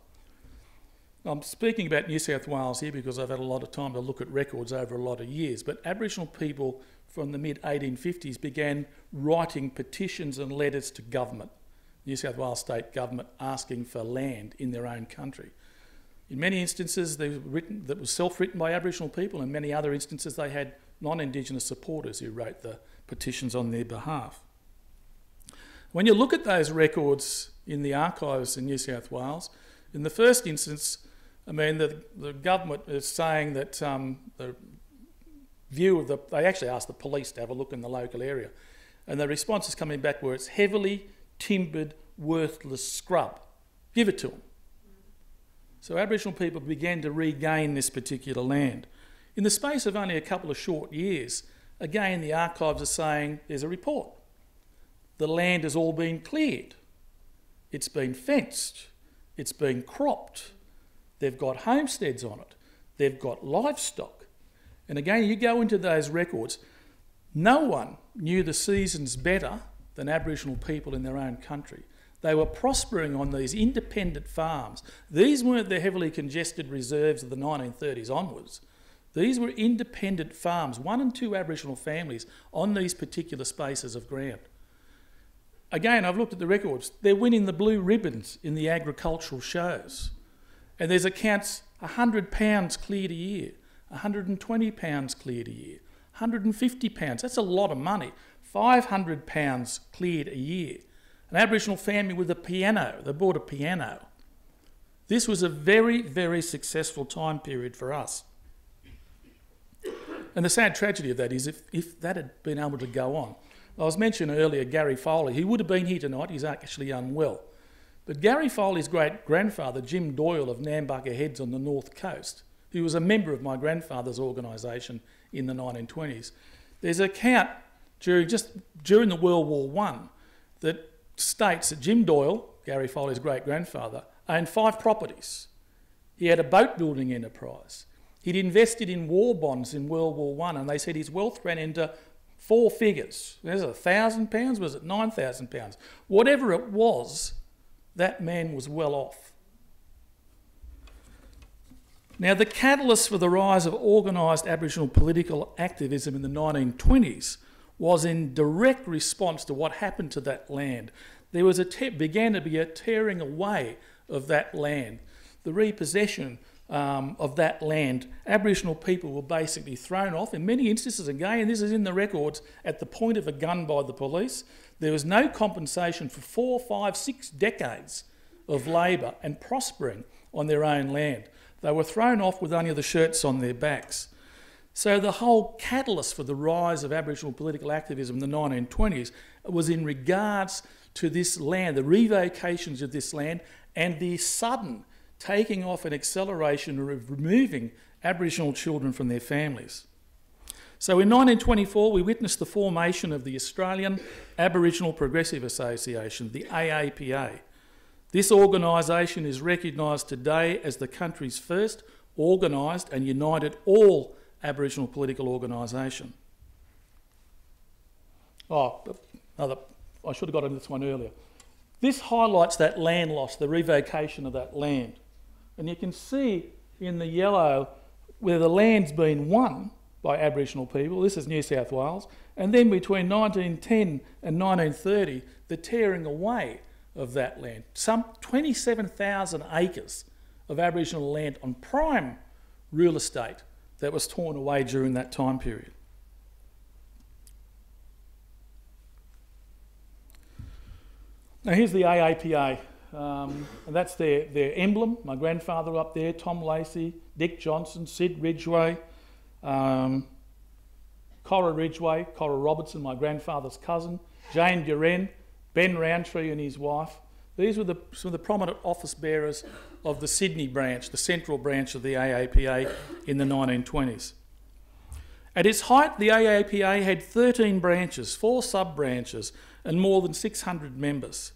I'm speaking about New South Wales here because I've had a lot of time to look at records over a lot of years, but Aboriginal people from the mid 1850s began writing petitions and letters to government New South Wales state government asking for land in their own country. In many instances, they were written, that was self-written by Aboriginal people. In many other instances, they had non-Indigenous supporters who wrote the petitions on their behalf. When you look at those records in the archives in New South Wales, in the first instance, I mean, the, the government is saying that um, the view of the, they actually asked the police to have a look in the local area, and the response is coming back where it's heavily timbered, worthless scrub. Give it to them. So Aboriginal people began to regain this particular land. In the space of only a couple of short years, again the archives are saying there's a report. The land has all been cleared. It's been fenced. It's been cropped. They've got homesteads on it. They've got livestock. And again, you go into those records, no one knew the seasons better than Aboriginal people in their own country. They were prospering on these independent farms. These weren't the heavily congested reserves of the 1930s onwards. These were independent farms, one and two Aboriginal families on these particular spaces of ground. Again, I've looked at the records. They're winning the blue ribbons in the agricultural shows. And there's accounts £100 cleared a year, £120 cleared a year, £150. That's a lot of money. £500 cleared a year. An Aboriginal family with a piano, they bought a piano. This was a very, very successful time period for us. And the sad tragedy of that is if, if that had been able to go on. I was mentioning earlier Gary Foley. He would have been here tonight, he's actually unwell. But Gary Foley's great grandfather, Jim Doyle of Nambucca Heads on the north coast, who was a member of my grandfather's organisation in the 1920s. There's a count during just during the World War One that states that Jim Doyle, Gary Foley's great grandfather, owned five properties. He had a boat building enterprise. He'd invested in war bonds in World War One, and they said his wealth ran into four figures. There's a thousand pounds, was it nine thousand pounds? Whatever it was, that man was well off. Now, the catalyst for the rise of organised Aboriginal political activism in the 1920s was in direct response to what happened to that land. There was a began to be a tearing away of that land, the repossession um, of that land. Aboriginal people were basically thrown off in many instances. Again, this is in the records at the point of a gun by the police. There was no compensation for four, five, six decades of labour and prospering on their own land. They were thrown off with only the shirts on their backs. So the whole catalyst for the rise of Aboriginal political activism in the 1920s was in regards to this land, the revocations of this land, and the sudden taking off and acceleration of removing Aboriginal children from their families. So in 1924, we witnessed the formation of the Australian Aboriginal Progressive Association, the AAPA. This organisation is recognised today as the country's first organised and united all Aboriginal political organisation. Oh, another, I should have got into this one earlier. This highlights that land loss, the revocation of that land. And you can see in the yellow where the land's been won by Aboriginal people, this is New South Wales, and then between 1910 and 1930, the tearing away of that land. Some 27,000 acres of Aboriginal land on prime real estate that was torn away during that time period. Now here's the AAPA, um, and that's their, their emblem. My grandfather up there, Tom Lacey, Dick Johnson, Sid Ridgway, um, Cora Ridgway, Cora Robertson, my grandfather's cousin, Jane Duren, Ben Roundtree and his wife. These were the, some of the prominent office bearers of the Sydney branch, the central branch of the AAPA in the 1920s. At its height, the AAPA had 13 branches, four sub branches, and more than 600 members.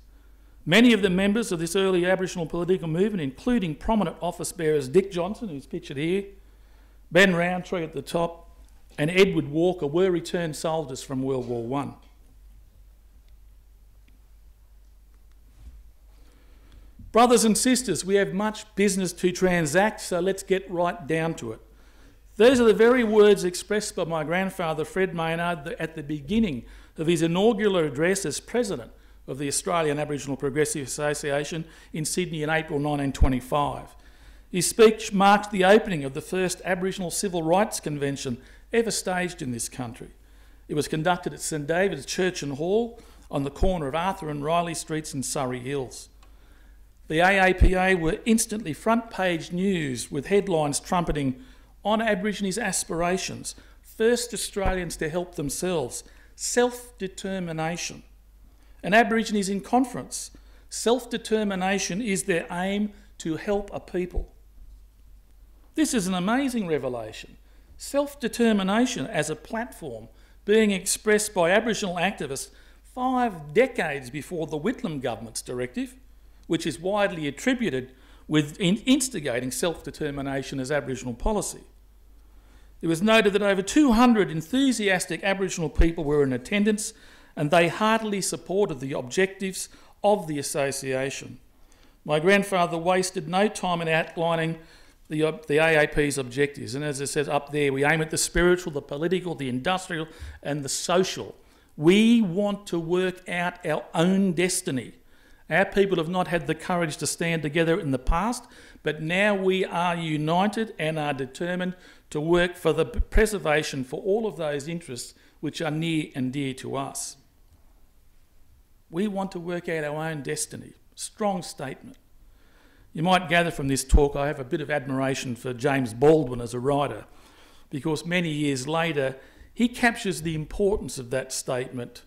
Many of the members of this early Aboriginal political movement, including prominent office bearers Dick Johnson, who's pictured here, Ben Roundtree at the top, and Edward Walker, were returned soldiers from World War One. Brothers and sisters, we have much business to transact, so let's get right down to it. Those are the very words expressed by my grandfather Fred Maynard at the beginning of his inaugural address as president of the Australian Aboriginal Progressive Association in Sydney in April 1925. His speech marked the opening of the first Aboriginal Civil Rights Convention ever staged in this country. It was conducted at St David's Church and Hall on the corner of Arthur and Riley Streets in Surrey Hills. The AAPA were instantly front page news with headlines trumpeting on Aborigines' aspirations, first Australians to help themselves, self determination. And Aborigines in conference, self determination is their aim to help a people. This is an amazing revelation. Self determination as a platform being expressed by Aboriginal activists five decades before the Whitlam government's directive which is widely attributed with instigating self-determination as Aboriginal policy. It was noted that over 200 enthusiastic Aboriginal people were in attendance and they heartily supported the objectives of the association. My grandfather wasted no time in outlining the, the AAP's objectives, and as I said up there, we aim at the spiritual, the political, the industrial, and the social. We want to work out our own destiny. Our people have not had the courage to stand together in the past, but now we are united and are determined to work for the preservation for all of those interests which are near and dear to us. We want to work out our own destiny. Strong statement. You might gather from this talk I have a bit of admiration for James Baldwin as a writer, because many years later he captures the importance of that statement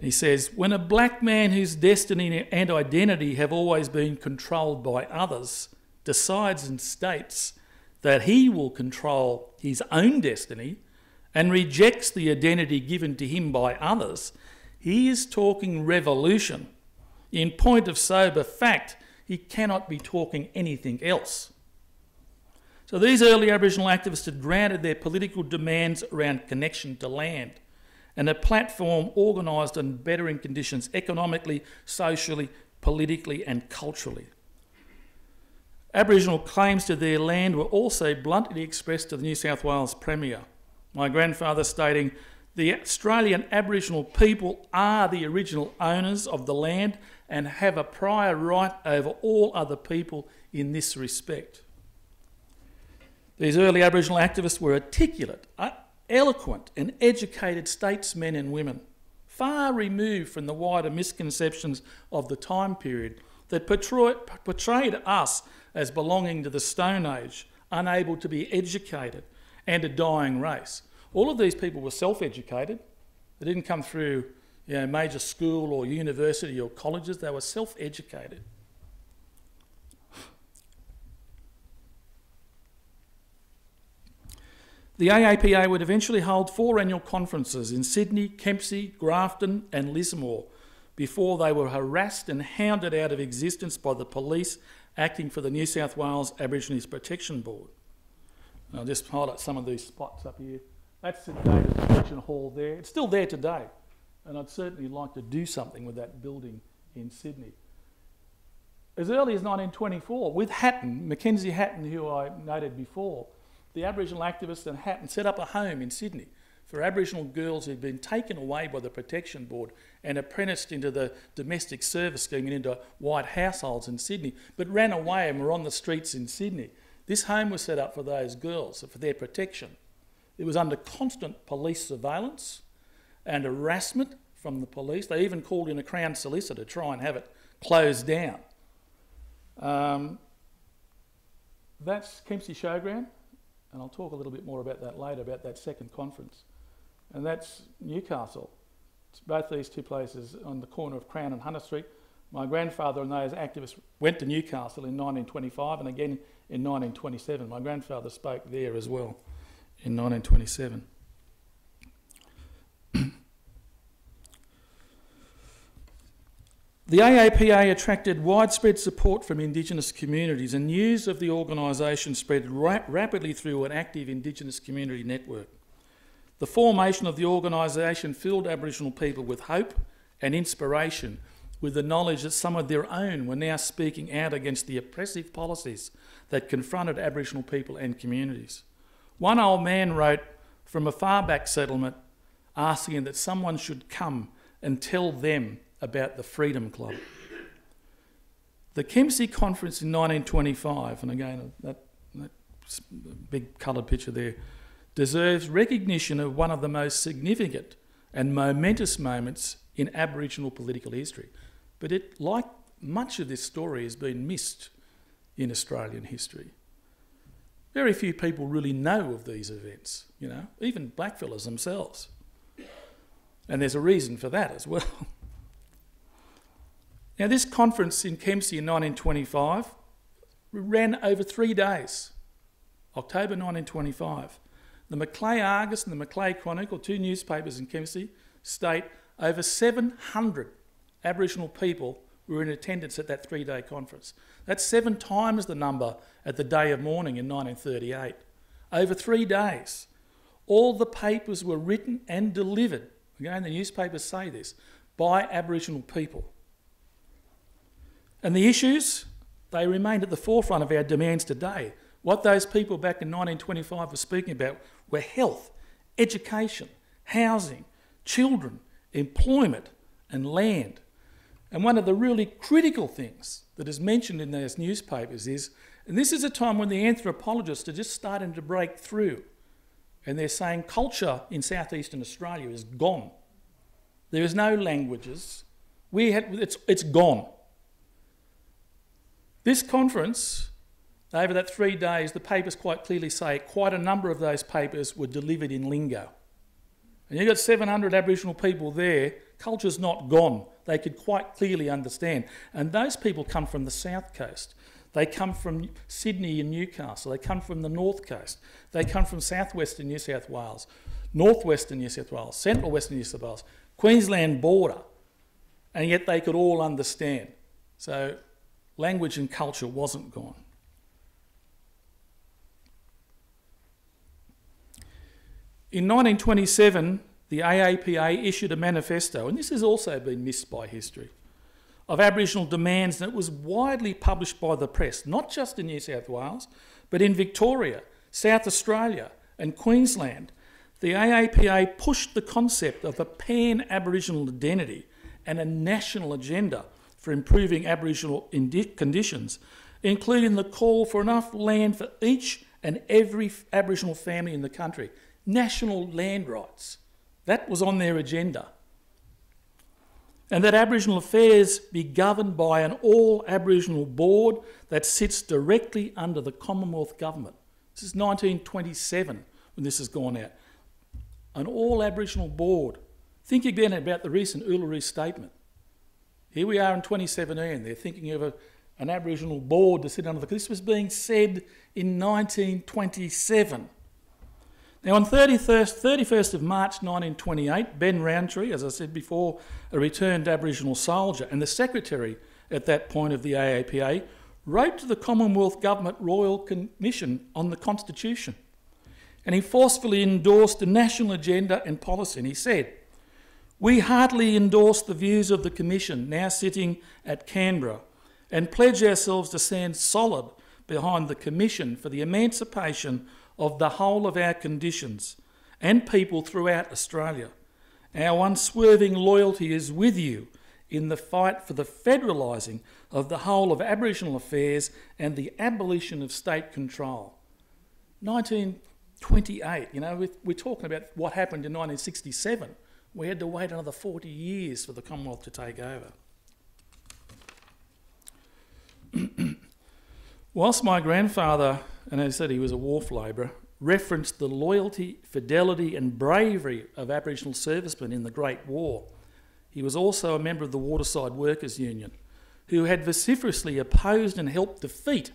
he says, When a black man whose destiny and identity have always been controlled by others decides and states that he will control his own destiny and rejects the identity given to him by others, he is talking revolution. In point of sober fact, he cannot be talking anything else. So these early Aboriginal activists had granted their political demands around connection to land and a platform organised on bettering conditions economically, socially, politically, and culturally. Aboriginal claims to their land were also bluntly expressed to the New South Wales Premier. My grandfather stating, The Australian Aboriginal people are the original owners of the land and have a prior right over all other people in this respect. These early Aboriginal activists were articulate, uh, eloquent, and educated statesmen and women, far removed from the wider misconceptions of the time period that portrayed us as belonging to the Stone Age, unable to be educated, and a dying race. All of these people were self educated. They didn't come through you know, major school or university or colleges, they were self educated. The AAPA would eventually hold four annual conferences in Sydney, Kempsey, Grafton, and Lismore before they were harassed and hounded out of existence by the police acting for the New South Wales Aborigines Protection Board. I'll just highlight some of these spots up here. That's the David Hall there. It's still there today, and I'd certainly like to do something with that building in Sydney. As early as 1924, with Hatton, Mackenzie Hatton, who I noted before, the Aboriginal activist and Hatton set up a home in Sydney for Aboriginal girls who'd been taken away by the Protection Board and apprenticed into the domestic service scheme and into white households in Sydney, but ran away and were on the streets in Sydney. This home was set up for those girls, for their protection. It was under constant police surveillance and harassment from the police. They even called in a Crown solicitor to try and have it closed down. Um, that's Kempsey Showground, and I'll talk a little bit more about that later, about that second conference. And that's Newcastle. It's both these two places on the corner of Crown and Hunter Street. My grandfather and those activists went to Newcastle in 1925 and again in 1927. My grandfather spoke there as well in 1927. The AAPA attracted widespread support from Indigenous communities, and news of the organisation spread ra- rapidly through an active Indigenous community network. The formation of the organisation filled Aboriginal people with hope and inspiration, with the knowledge that some of their own were now speaking out against the oppressive policies that confronted Aboriginal people and communities. One old man wrote from a far back settlement asking that someone should come and tell them about the Freedom Club. The Kempsey Conference in 1925, and again, that, that big coloured picture there, deserves recognition of one of the most significant and momentous moments in Aboriginal political history. But it, like much of this story, has been missed in Australian history. Very few people really know of these events, you know, even blackfellas themselves. And there's a reason for that as well. now, this conference in Kempsey in 1925 ran over three days, October 1925. The Macleay Argus and the Macleay Chronicle, two newspapers in Kempsey, state over 700 Aboriginal people were in attendance at that three day conference. That's seven times the number at the day of mourning in 1938. Over three days. All the papers were written and delivered, again, the newspapers say this, by Aboriginal people. And the issues, they remained at the forefront of our demands today. What those people back in 1925 were speaking about were health, education, housing, children, employment, and land. And one of the really critical things that is mentioned in those newspapers is, and this is a time when the anthropologists are just starting to break through, and they're saying culture in southeastern Australia is gone. There is no languages. We had, it's, it's gone. This conference over that three days, the papers quite clearly say quite a number of those papers were delivered in lingo. And you've got 700 Aboriginal people there, culture's not gone. They could quite clearly understand. And those people come from the south coast. They come from Sydney and Newcastle. They come from the North Coast. They come from southwestern New South Wales, northwestern New South Wales, central western New South Wales, Queensland border, and yet they could all understand. So language and culture wasn't gone. In 1927, the AAPA issued a manifesto, and this has also been missed by history, of Aboriginal demands, and it was widely published by the press, not just in New South Wales, but in Victoria, South Australia, and Queensland. The AAPA pushed the concept of a pan Aboriginal identity and a national agenda for improving Aboriginal conditions, including the call for enough land for each and every Aboriginal family in the country national land rights. That was on their agenda. And that Aboriginal affairs be governed by an all Aboriginal board that sits directly under the Commonwealth Government. This is 1927 when this has gone out. An all Aboriginal board. Think again about the recent Uluru Statement. Here we are in 2017, they're thinking of a, an Aboriginal board to sit under the. This was being said in 1927. Now, on 31st, 31st of March 1928, Ben Rountree, as I said before, a returned Aboriginal soldier, and the secretary at that point of the AAPA, wrote to the Commonwealth Government Royal Commission on the Constitution. And he forcefully endorsed the national agenda and policy. And he said, We heartily endorse the views of the Commission now sitting at Canberra and pledge ourselves to stand solid behind the Commission for the emancipation of the whole of our conditions and people throughout Australia. Our unswerving loyalty is with you in the fight for the federalising of the whole of Aboriginal affairs and the abolition of state control. 1928, you know, we're talking about what happened in 1967. We had to wait another 40 years for the Commonwealth to take over. Whilst my grandfather and as I said, he was a wharf labourer, referenced the loyalty, fidelity, and bravery of Aboriginal servicemen in the Great War. He was also a member of the Waterside Workers' Union, who had vociferously opposed and helped defeat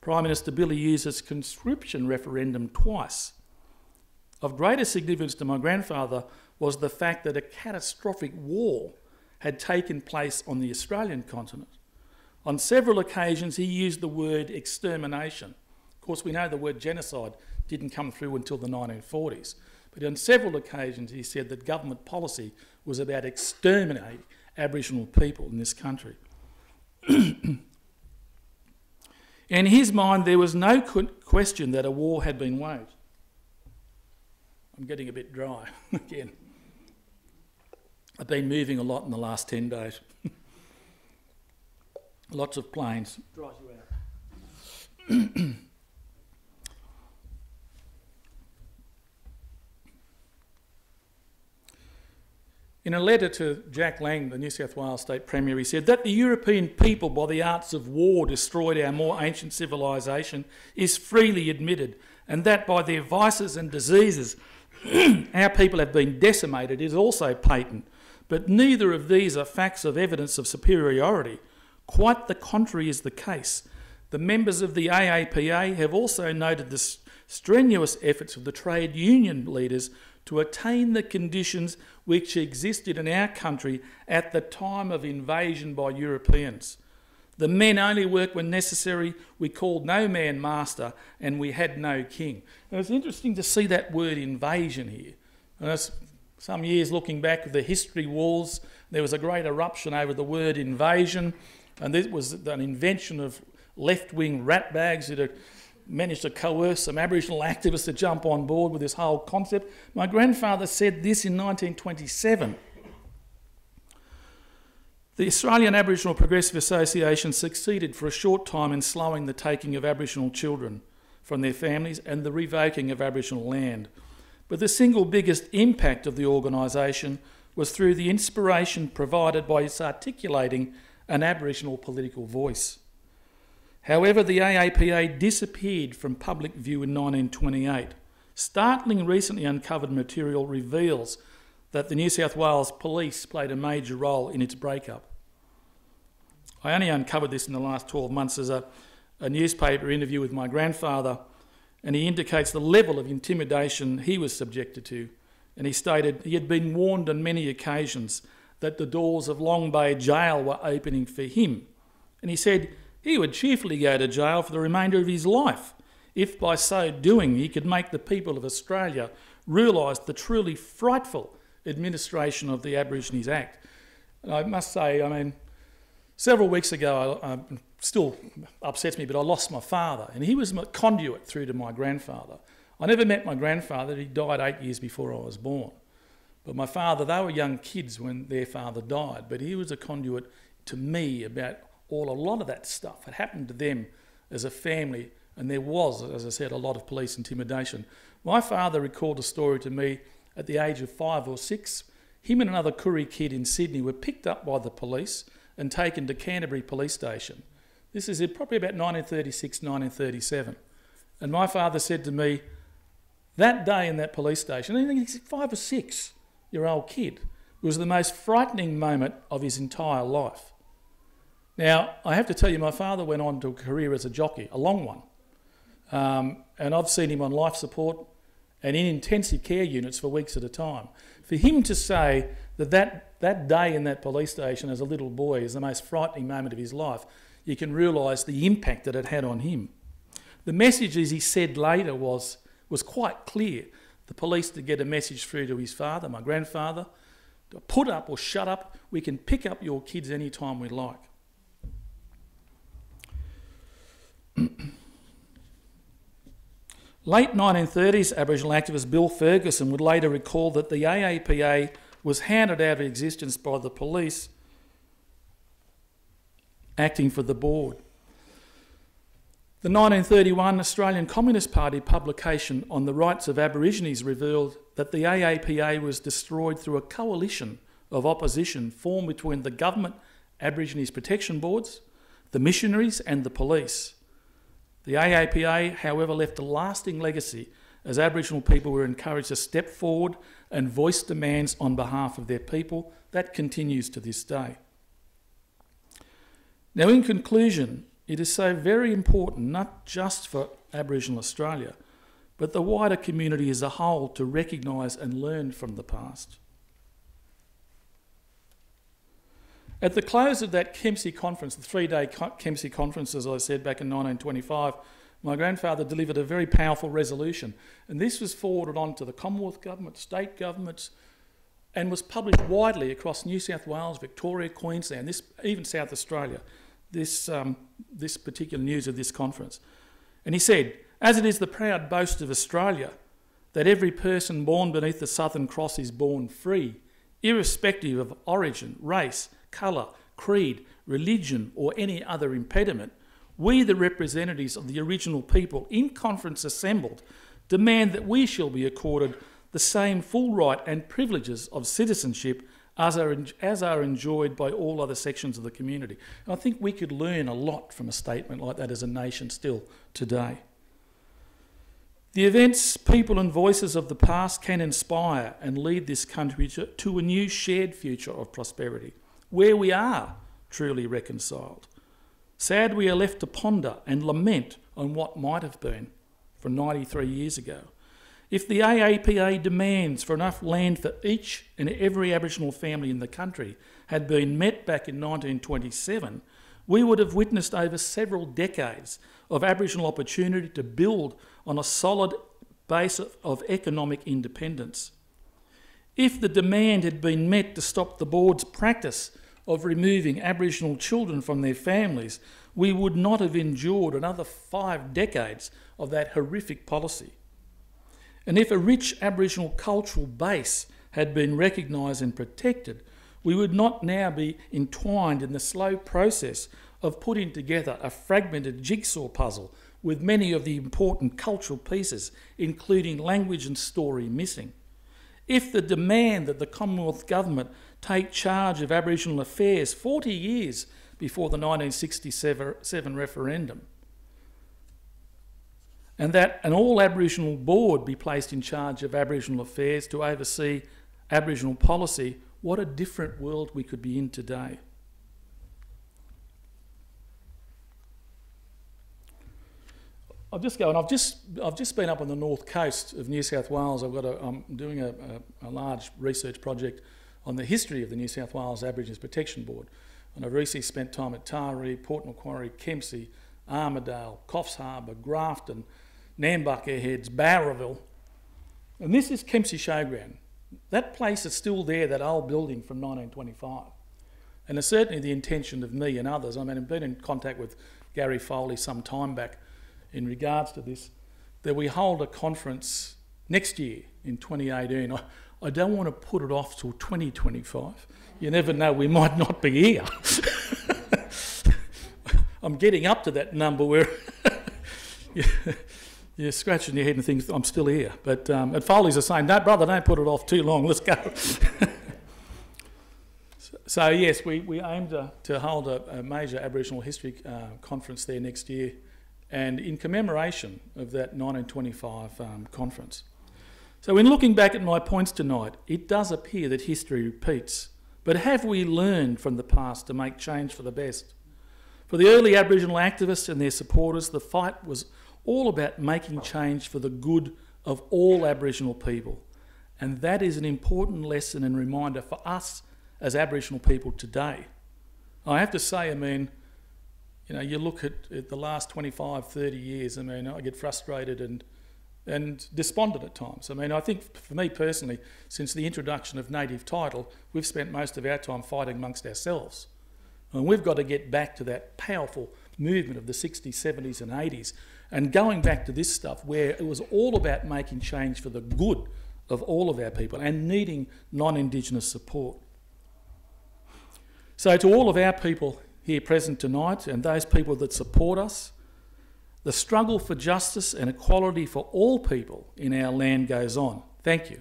Prime Minister Billy Hughes' conscription referendum twice. Of greater significance to my grandfather was the fact that a catastrophic war had taken place on the Australian continent. On several occasions, he used the word extermination Of course, we know the word genocide didn't come through until the 1940s. But on several occasions, he said that government policy was about exterminating Aboriginal people in this country. in his mind, there was no question that a war had been waged. I'm getting a bit dry again. I've been moving a lot in the last 10 days. Lots of planes. Dries you out. In a letter to Jack Lang, the New South Wales State Premier, he said that the European people, by the arts of war, destroyed our more ancient civilisation is freely admitted, and that by their vices and diseases our people have been decimated is also patent. But neither of these are facts of evidence of superiority. Quite the contrary is the case. The members of the AAPA have also noted the strenuous efforts of the trade union leaders to attain the conditions which existed in our country at the time of invasion by Europeans. The men only worked when necessary. We called no man master, and we had no king. And it's interesting to see that word invasion here. And some years looking back at the history wars, there was a great eruption over the word invasion, and this was an invention of left wing ratbags that are managed to coerce some Aboriginal activists to jump on board with this whole concept. My grandfather said this in 1927. The Australian Aboriginal Progressive Association succeeded for a short time in slowing the taking of Aboriginal children from their families and the revoking of Aboriginal land. But the single biggest impact of the organisation was through the inspiration provided by its articulating an Aboriginal political voice. However, the AAPA disappeared from public view in 1928. Startling recently uncovered material reveals that the New South Wales Police played a major role in its breakup. I only uncovered this in the last 12 months as a, a newspaper interview with my grandfather, and he indicates the level of intimidation he was subjected to. And he stated he had been warned on many occasions that the doors of Long Bay Jail were opening for him. And he said he would cheerfully go to jail for the remainder of his life if by so doing he could make the people of Australia realise the truly frightful administration of the Aborigines Act. And I must say, I mean, several weeks ago, I, I, still upsets me, but I lost my father, and he was my conduit through to my grandfather. I never met my grandfather, he died eight years before I was born. But my father, they were young kids when their father died, but he was a conduit to me about all a lot of that stuff. It happened to them as a family, and there was, as I said, a lot of police intimidation. My father recalled a story to me at the age of five or six. Him and another Koori kid in Sydney were picked up by the police and taken to Canterbury Police Station. This is probably about 1936, 1937. And my father said to me, that day in that police station, and he's five or six year old kid, was the most frightening moment of his entire life. Now, I have to tell you, my father went on to a career as a jockey, a long one. Um, and I've seen him on life support and in intensive care units for weeks at a time. For him to say that that, that day in that police station as a little boy is the most frightening moment of his life, you can realise the impact that it had on him. The message, as he said later, was, was quite clear. The police to get a message through to his father, my grandfather, to put up or shut up, we can pick up your kids anytime we like. Late 1930s Aboriginal activist Bill Ferguson would later recall that the AAPA was hounded out of existence by the police acting for the board. The 1931 Australian Communist Party publication on the rights of Aborigines revealed that the AAPA was destroyed through a coalition of opposition formed between the government Aborigines protection boards, the missionaries, and the police. The AAPA, however, left a lasting legacy as Aboriginal people were encouraged to step forward and voice demands on behalf of their people. That continues to this day. Now, in conclusion, it is so very important, not just for Aboriginal Australia, but the wider community as a whole to recognise and learn from the past. At the close of that Kempsey conference, the three day Kempsey conference, as I said back in 1925, my grandfather delivered a very powerful resolution. And this was forwarded on to the Commonwealth Government, state governments, and was published widely across New South Wales, Victoria, Queensland, this, even South Australia, this, um, this particular news of this conference. And he said, As it is the proud boast of Australia that every person born beneath the Southern Cross is born free, irrespective of origin, race, colour, creed, religion, or any other impediment, we, the representatives of the original people in conference assembled, demand that we shall be accorded the same full right and privileges of citizenship as are, as are enjoyed by all other sections of the community. And I think we could learn a lot from a statement like that as a nation still today. The events, people, and voices of the past can inspire and lead this country to, to a new shared future of prosperity where we are truly reconciled. Sad we are left to ponder and lament on what might have been from 93 years ago. If the AAPA demands for enough land for each and every Aboriginal family in the country had been met back in 1927, we would have witnessed over several decades of Aboriginal opportunity to build on a solid base of, of economic independence. If the demand had been met to stop the board's practice of removing Aboriginal children from their families, we would not have endured another five decades of that horrific policy. And if a rich Aboriginal cultural base had been recognised and protected, we would not now be entwined in the slow process of putting together a fragmented jigsaw puzzle with many of the important cultural pieces, including language and story, missing. If the demand that the Commonwealth Government take charge of Aboriginal affairs 40 years before the 1967 referendum. And that an all Aboriginal board be placed in charge of Aboriginal affairs to oversee Aboriginal policy, what a different world we could be in today. I'll just go, and I've just I've just been up on the north coast of New South Wales. I've got a, I'm doing a, a, a large research project on the history of the New South Wales Aboriginals Protection Board, and I've recently spent time at Taree, Port Macquarie, Kempsey, Armidale, Coffs Harbour, Grafton, Nambucca Heads, Bowraville, and this is Kempsey Showground. That place is still there, that old building from 1925. And it's certainly the intention of me and others. I mean, I've been in contact with Gary Foley some time back in regards to this, that we hold a conference next year in 2018. I, I don't want to put it off till 2025. You never know, we might not be here. I'm getting up to that number where you're scratching your head and thinking, I'm still here. But um, at Foley's the same. no, brother, don't put it off too long, let's go. so, so, yes, we, we aim to, to hold a, a major Aboriginal history uh, conference there next year and in commemoration of that 1925 um, conference. So, in looking back at my points tonight, it does appear that history repeats. But have we learned from the past to make change for the best? For the early Aboriginal activists and their supporters, the fight was all about making change for the good of all Aboriginal people. And that is an important lesson and reminder for us as Aboriginal people today. I have to say, I mean, you know, you look at, at the last 25, 30 years, I mean, I get frustrated and, and despondent at times. I mean, I think for me personally, since the introduction of native title, we've spent most of our time fighting amongst ourselves. And we've got to get back to that powerful movement of the 60s, 70s, and 80s, and going back to this stuff where it was all about making change for the good of all of our people and needing non Indigenous support. So, to all of our people here present tonight and those people that support us, the struggle for justice and equality for all people in our land goes on. Thank you.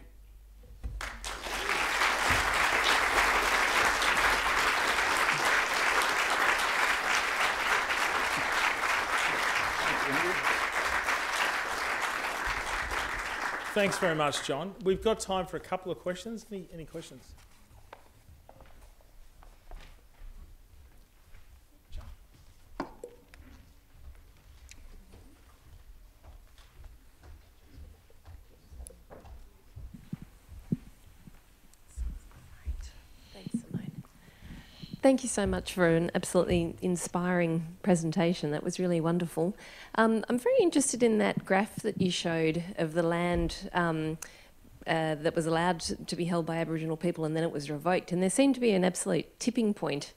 Thanks very much, John. We've got time for a couple of questions. Any, any questions? Thank you so much for an absolutely inspiring presentation. That was really wonderful. Um, I'm very interested in that graph that you showed of the land um, uh, that was allowed to be held by Aboriginal people and then it was revoked. And there seemed to be an absolute tipping point,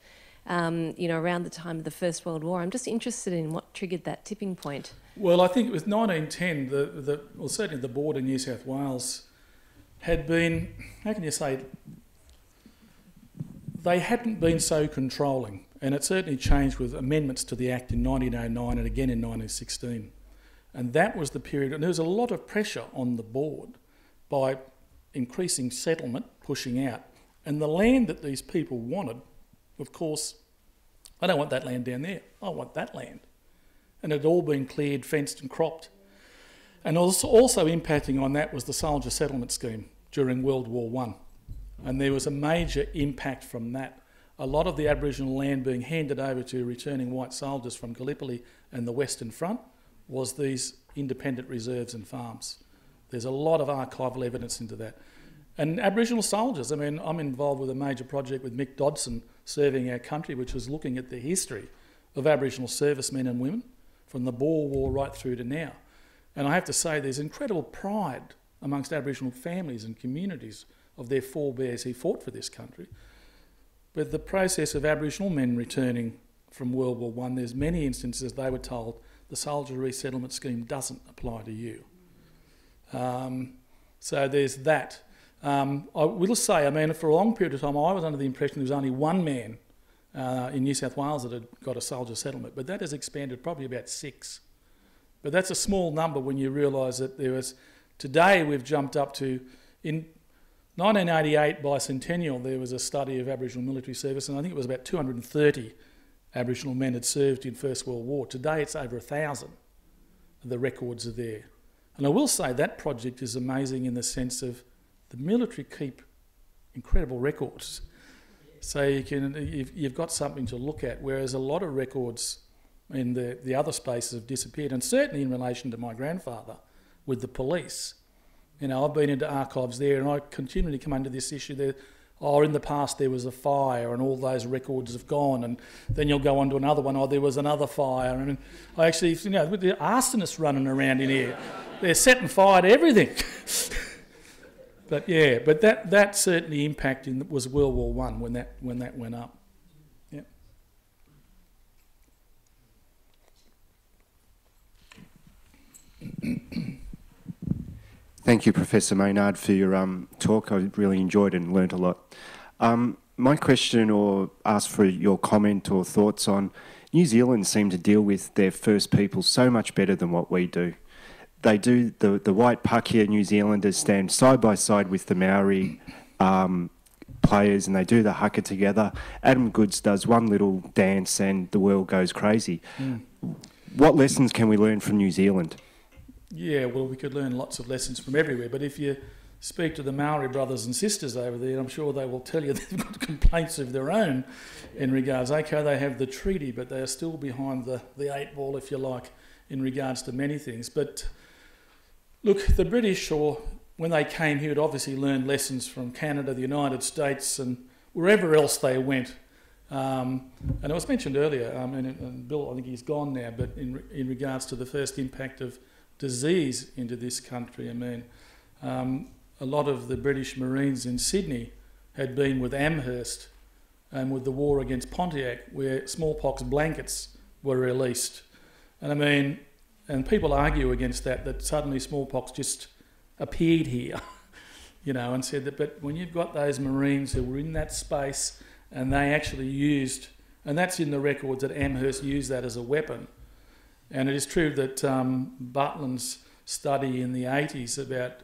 um, you know, around the time of the First World War. I'm just interested in what triggered that tipping point. Well, I think it was 1910, the, the, well, certainly the board in New South Wales had been, how can you say, they hadn't been so controlling, and it certainly changed with amendments to the Act in 1909 and again in 1916. And that was the period, and there was a lot of pressure on the board by increasing settlement, pushing out. And the land that these people wanted, of course, I don't want that land down there, I want that land. And it had all been cleared, fenced, and cropped. And also, also impacting on that was the soldier settlement scheme during World War One and there was a major impact from that. A lot of the Aboriginal land being handed over to returning white soldiers from Gallipoli and the Western Front was these independent reserves and farms. There's a lot of archival evidence into that. And Aboriginal soldiers, I mean, I'm involved with a major project with Mick Dodson serving our country, which was looking at the history of Aboriginal servicemen and women from the Boer War right through to now. And I have to say, there's incredible pride amongst Aboriginal families and communities of their forebears who fought for this country. But the process of Aboriginal men returning from World War One, there's many instances they were told the soldier resettlement scheme doesn't apply to you. Um, so there's that. Um, I will say, I mean, for a long period of time, I was under the impression there was only one man uh, in New South Wales that had got a soldier settlement, but that has expanded probably about six. But that's a small number when you realise that there was. Today we've jumped up to in 1988 bicentennial, there was a study of Aboriginal military service, and I think it was about 230 Aboriginal men had served in First World War. Today, it's over a thousand. The records are there, and I will say that project is amazing in the sense of the military keep incredible records. So you can you've, you've got something to look at, whereas a lot of records in the, the other spaces have disappeared, and certainly in relation to my grandfather with the police. You know, I've been into archives there, and I continually come under this issue there. Oh, in the past there was a fire, and all those records have gone, and then you'll go on to another one. Oh, there was another fire, and I actually, you know, with the arsonists running around in here, they're setting fire to everything. but yeah, but that that certainly impacted was World War One when that when that went up. Yeah. Thank you, Professor Maynard, for your um, talk. I really enjoyed it and learnt a lot. Um, my question, or ask for your comment or thoughts on New Zealand, seem to deal with their First People so much better than what we do. They do the the white Pakeha New Zealanders stand side by side with the Maori um, players, and they do the haka together. Adam Goodes does one little dance, and the world goes crazy. Mm. What lessons can we learn from New Zealand? Yeah, well, we could learn lots of lessons from everywhere, but if you speak to the Maori brothers and sisters over there, I'm sure they will tell you they've got complaints of their own in regards. Okay, they have the treaty, but they are still behind the, the eight ball, if you like, in regards to many things. But look, the British, or when they came here, had obviously learned lessons from Canada, the United States, and wherever else they went. Um, and it was mentioned earlier, um, and, and, Bill, I think he's gone now, but in, in regards to the first impact of disease into this country. I mean, um, a lot of the British Marines in Sydney had been with Amherst and with the war against Pontiac, where smallpox blankets were released. And I mean, and people argue against that, that suddenly smallpox just appeared here, you know, and said that, but when you've got those Marines who were in that space and they actually used, and that's in the records that Amherst used that as a weapon and it is true that um, Butlin's study in the 80s about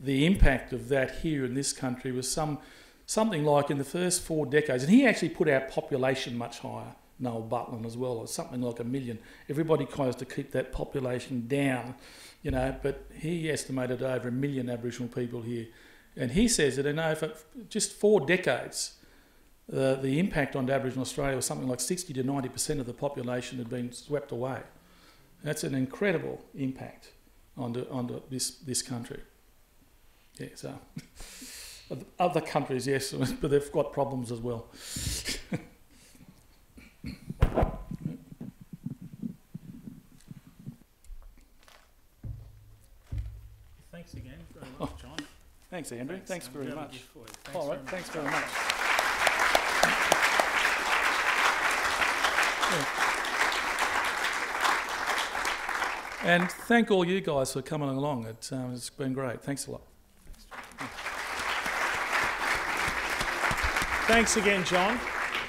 the impact of that here in this country was some something like in the first four decades, and he actually put our population much higher, Noel Butlin as well, or something like a million. Everybody tries to keep that population down, you know, but he estimated over a million Aboriginal people here. And he says that in over just four decades, uh, the impact on Aboriginal Australia was something like 60 to 90% of the population had been swept away. That's an incredible impact on, the, on the, this, this country. Yeah, so other countries, yes, but they've got problems as well. Thanks again very much, oh. John. Thanks, Andrew. Thanks, thanks very much. Thanks All right, very thanks very much. Yeah. And thank all you guys for coming along. It, um, it's been great. Thanks a lot. Thanks again, John.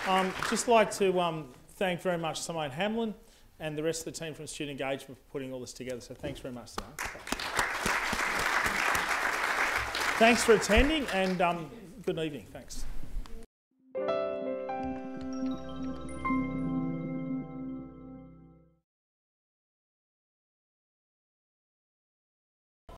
Um, just like to um, thank very much Simone Hamlin and the rest of the team from Student Engagement for putting all this together. So thanks very much, Simone. Thanks for attending and um, good evening. Thanks.